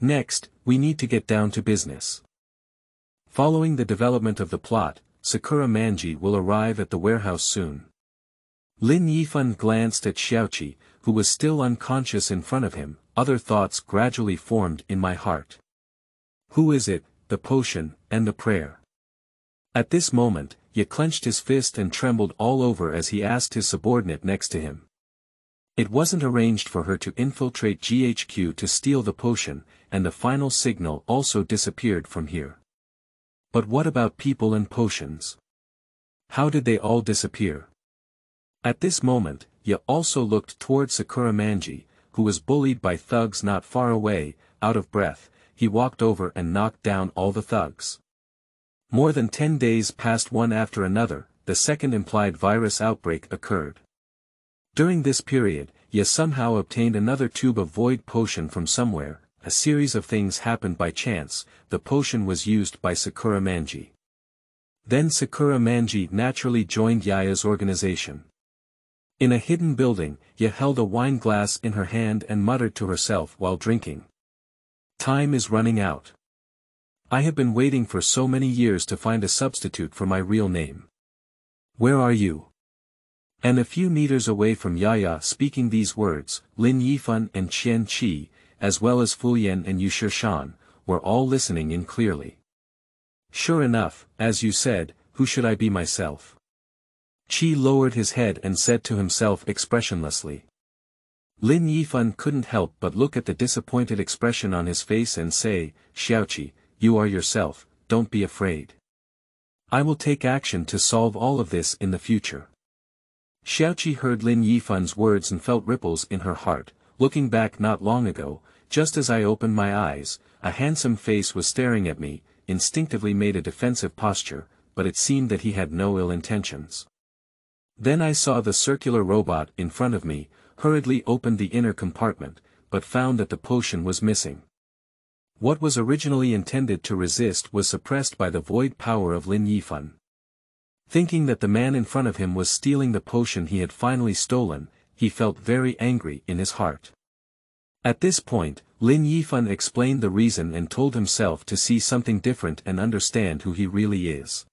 Next, we need to get down to business. Following the development of the plot, Sakura Manji will arrive at the warehouse soon. Lin Yifan glanced at Xiaoqi, who was still unconscious in front of him, other thoughts gradually formed in my heart. Who is it, the potion, and the prayer? At this moment, Ye clenched his fist and trembled all over as he asked his subordinate next to him. It wasn't arranged for her to infiltrate GHQ to steal the potion, and the final signal also disappeared from here. But what about people and potions? How did they all disappear? At this moment, Ye also looked toward Sakura Manji, who was bullied by thugs not far away, out of breath, he walked over and knocked down all the thugs. More than ten days passed one after another, the second implied virus outbreak occurred. During this period, Ye somehow obtained another tube of void potion from somewhere, a series of things happened by chance, the potion was used by Sakura Manji. Then Sakura Manji naturally joined Yaya's organization. In a hidden building, Ye held a wine glass in her hand and muttered to herself while drinking. Time is running out. I have been waiting for so many years to find a substitute for my real name. Where are you? And a few meters away from Yaya speaking these words, Lin Yifan and Qian Qi, as well as Fu Yan and Yu Shan, were all listening in clearly. Sure enough, as you said, who should I be myself? Qi lowered his head and said to himself expressionlessly. Lin Yifan couldn't help but look at the disappointed expression on his face and say, Xiaoqi, you are yourself, don't be afraid. I will take action to solve all of this in the future. Xiaoqi heard Lin Yifan's words and felt ripples in her heart, looking back not long ago, just as I opened my eyes, a handsome face was staring at me, instinctively made a defensive posture, but it seemed that he had no ill intentions. Then I saw the circular robot in front of me, hurriedly opened the inner compartment, but found that the potion was missing. What was originally intended to resist was suppressed by the void power of Lin Yifan. Thinking that the man in front of him was stealing the potion he had finally stolen, he felt very angry in his heart. At this point, Lin Yifan explained the reason and told himself to see something different and understand who he really is.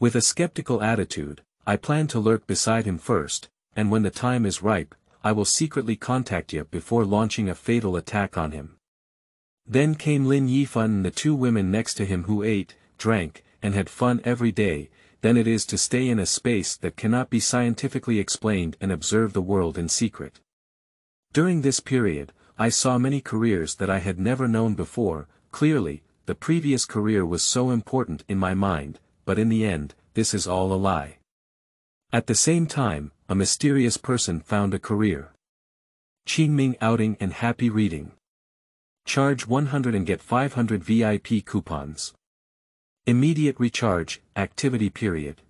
With a skeptical attitude, I plan to lurk beside him first, and when the time is ripe, I will secretly contact you before launching a fatal attack on him. Then came Lin Yifan and the two women next to him who ate, drank, and had fun every day, then it is to stay in a space that cannot be scientifically explained and observe the world in secret. During this period, I saw many careers that I had never known before, clearly, the previous career was so important in my mind, but in the end, this is all a lie. At the same time, a mysterious person found a career. Qingming outing and happy reading. Charge 100 and get 500 VIP coupons. Immediate recharge, activity period.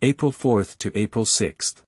April 4th to April 6th.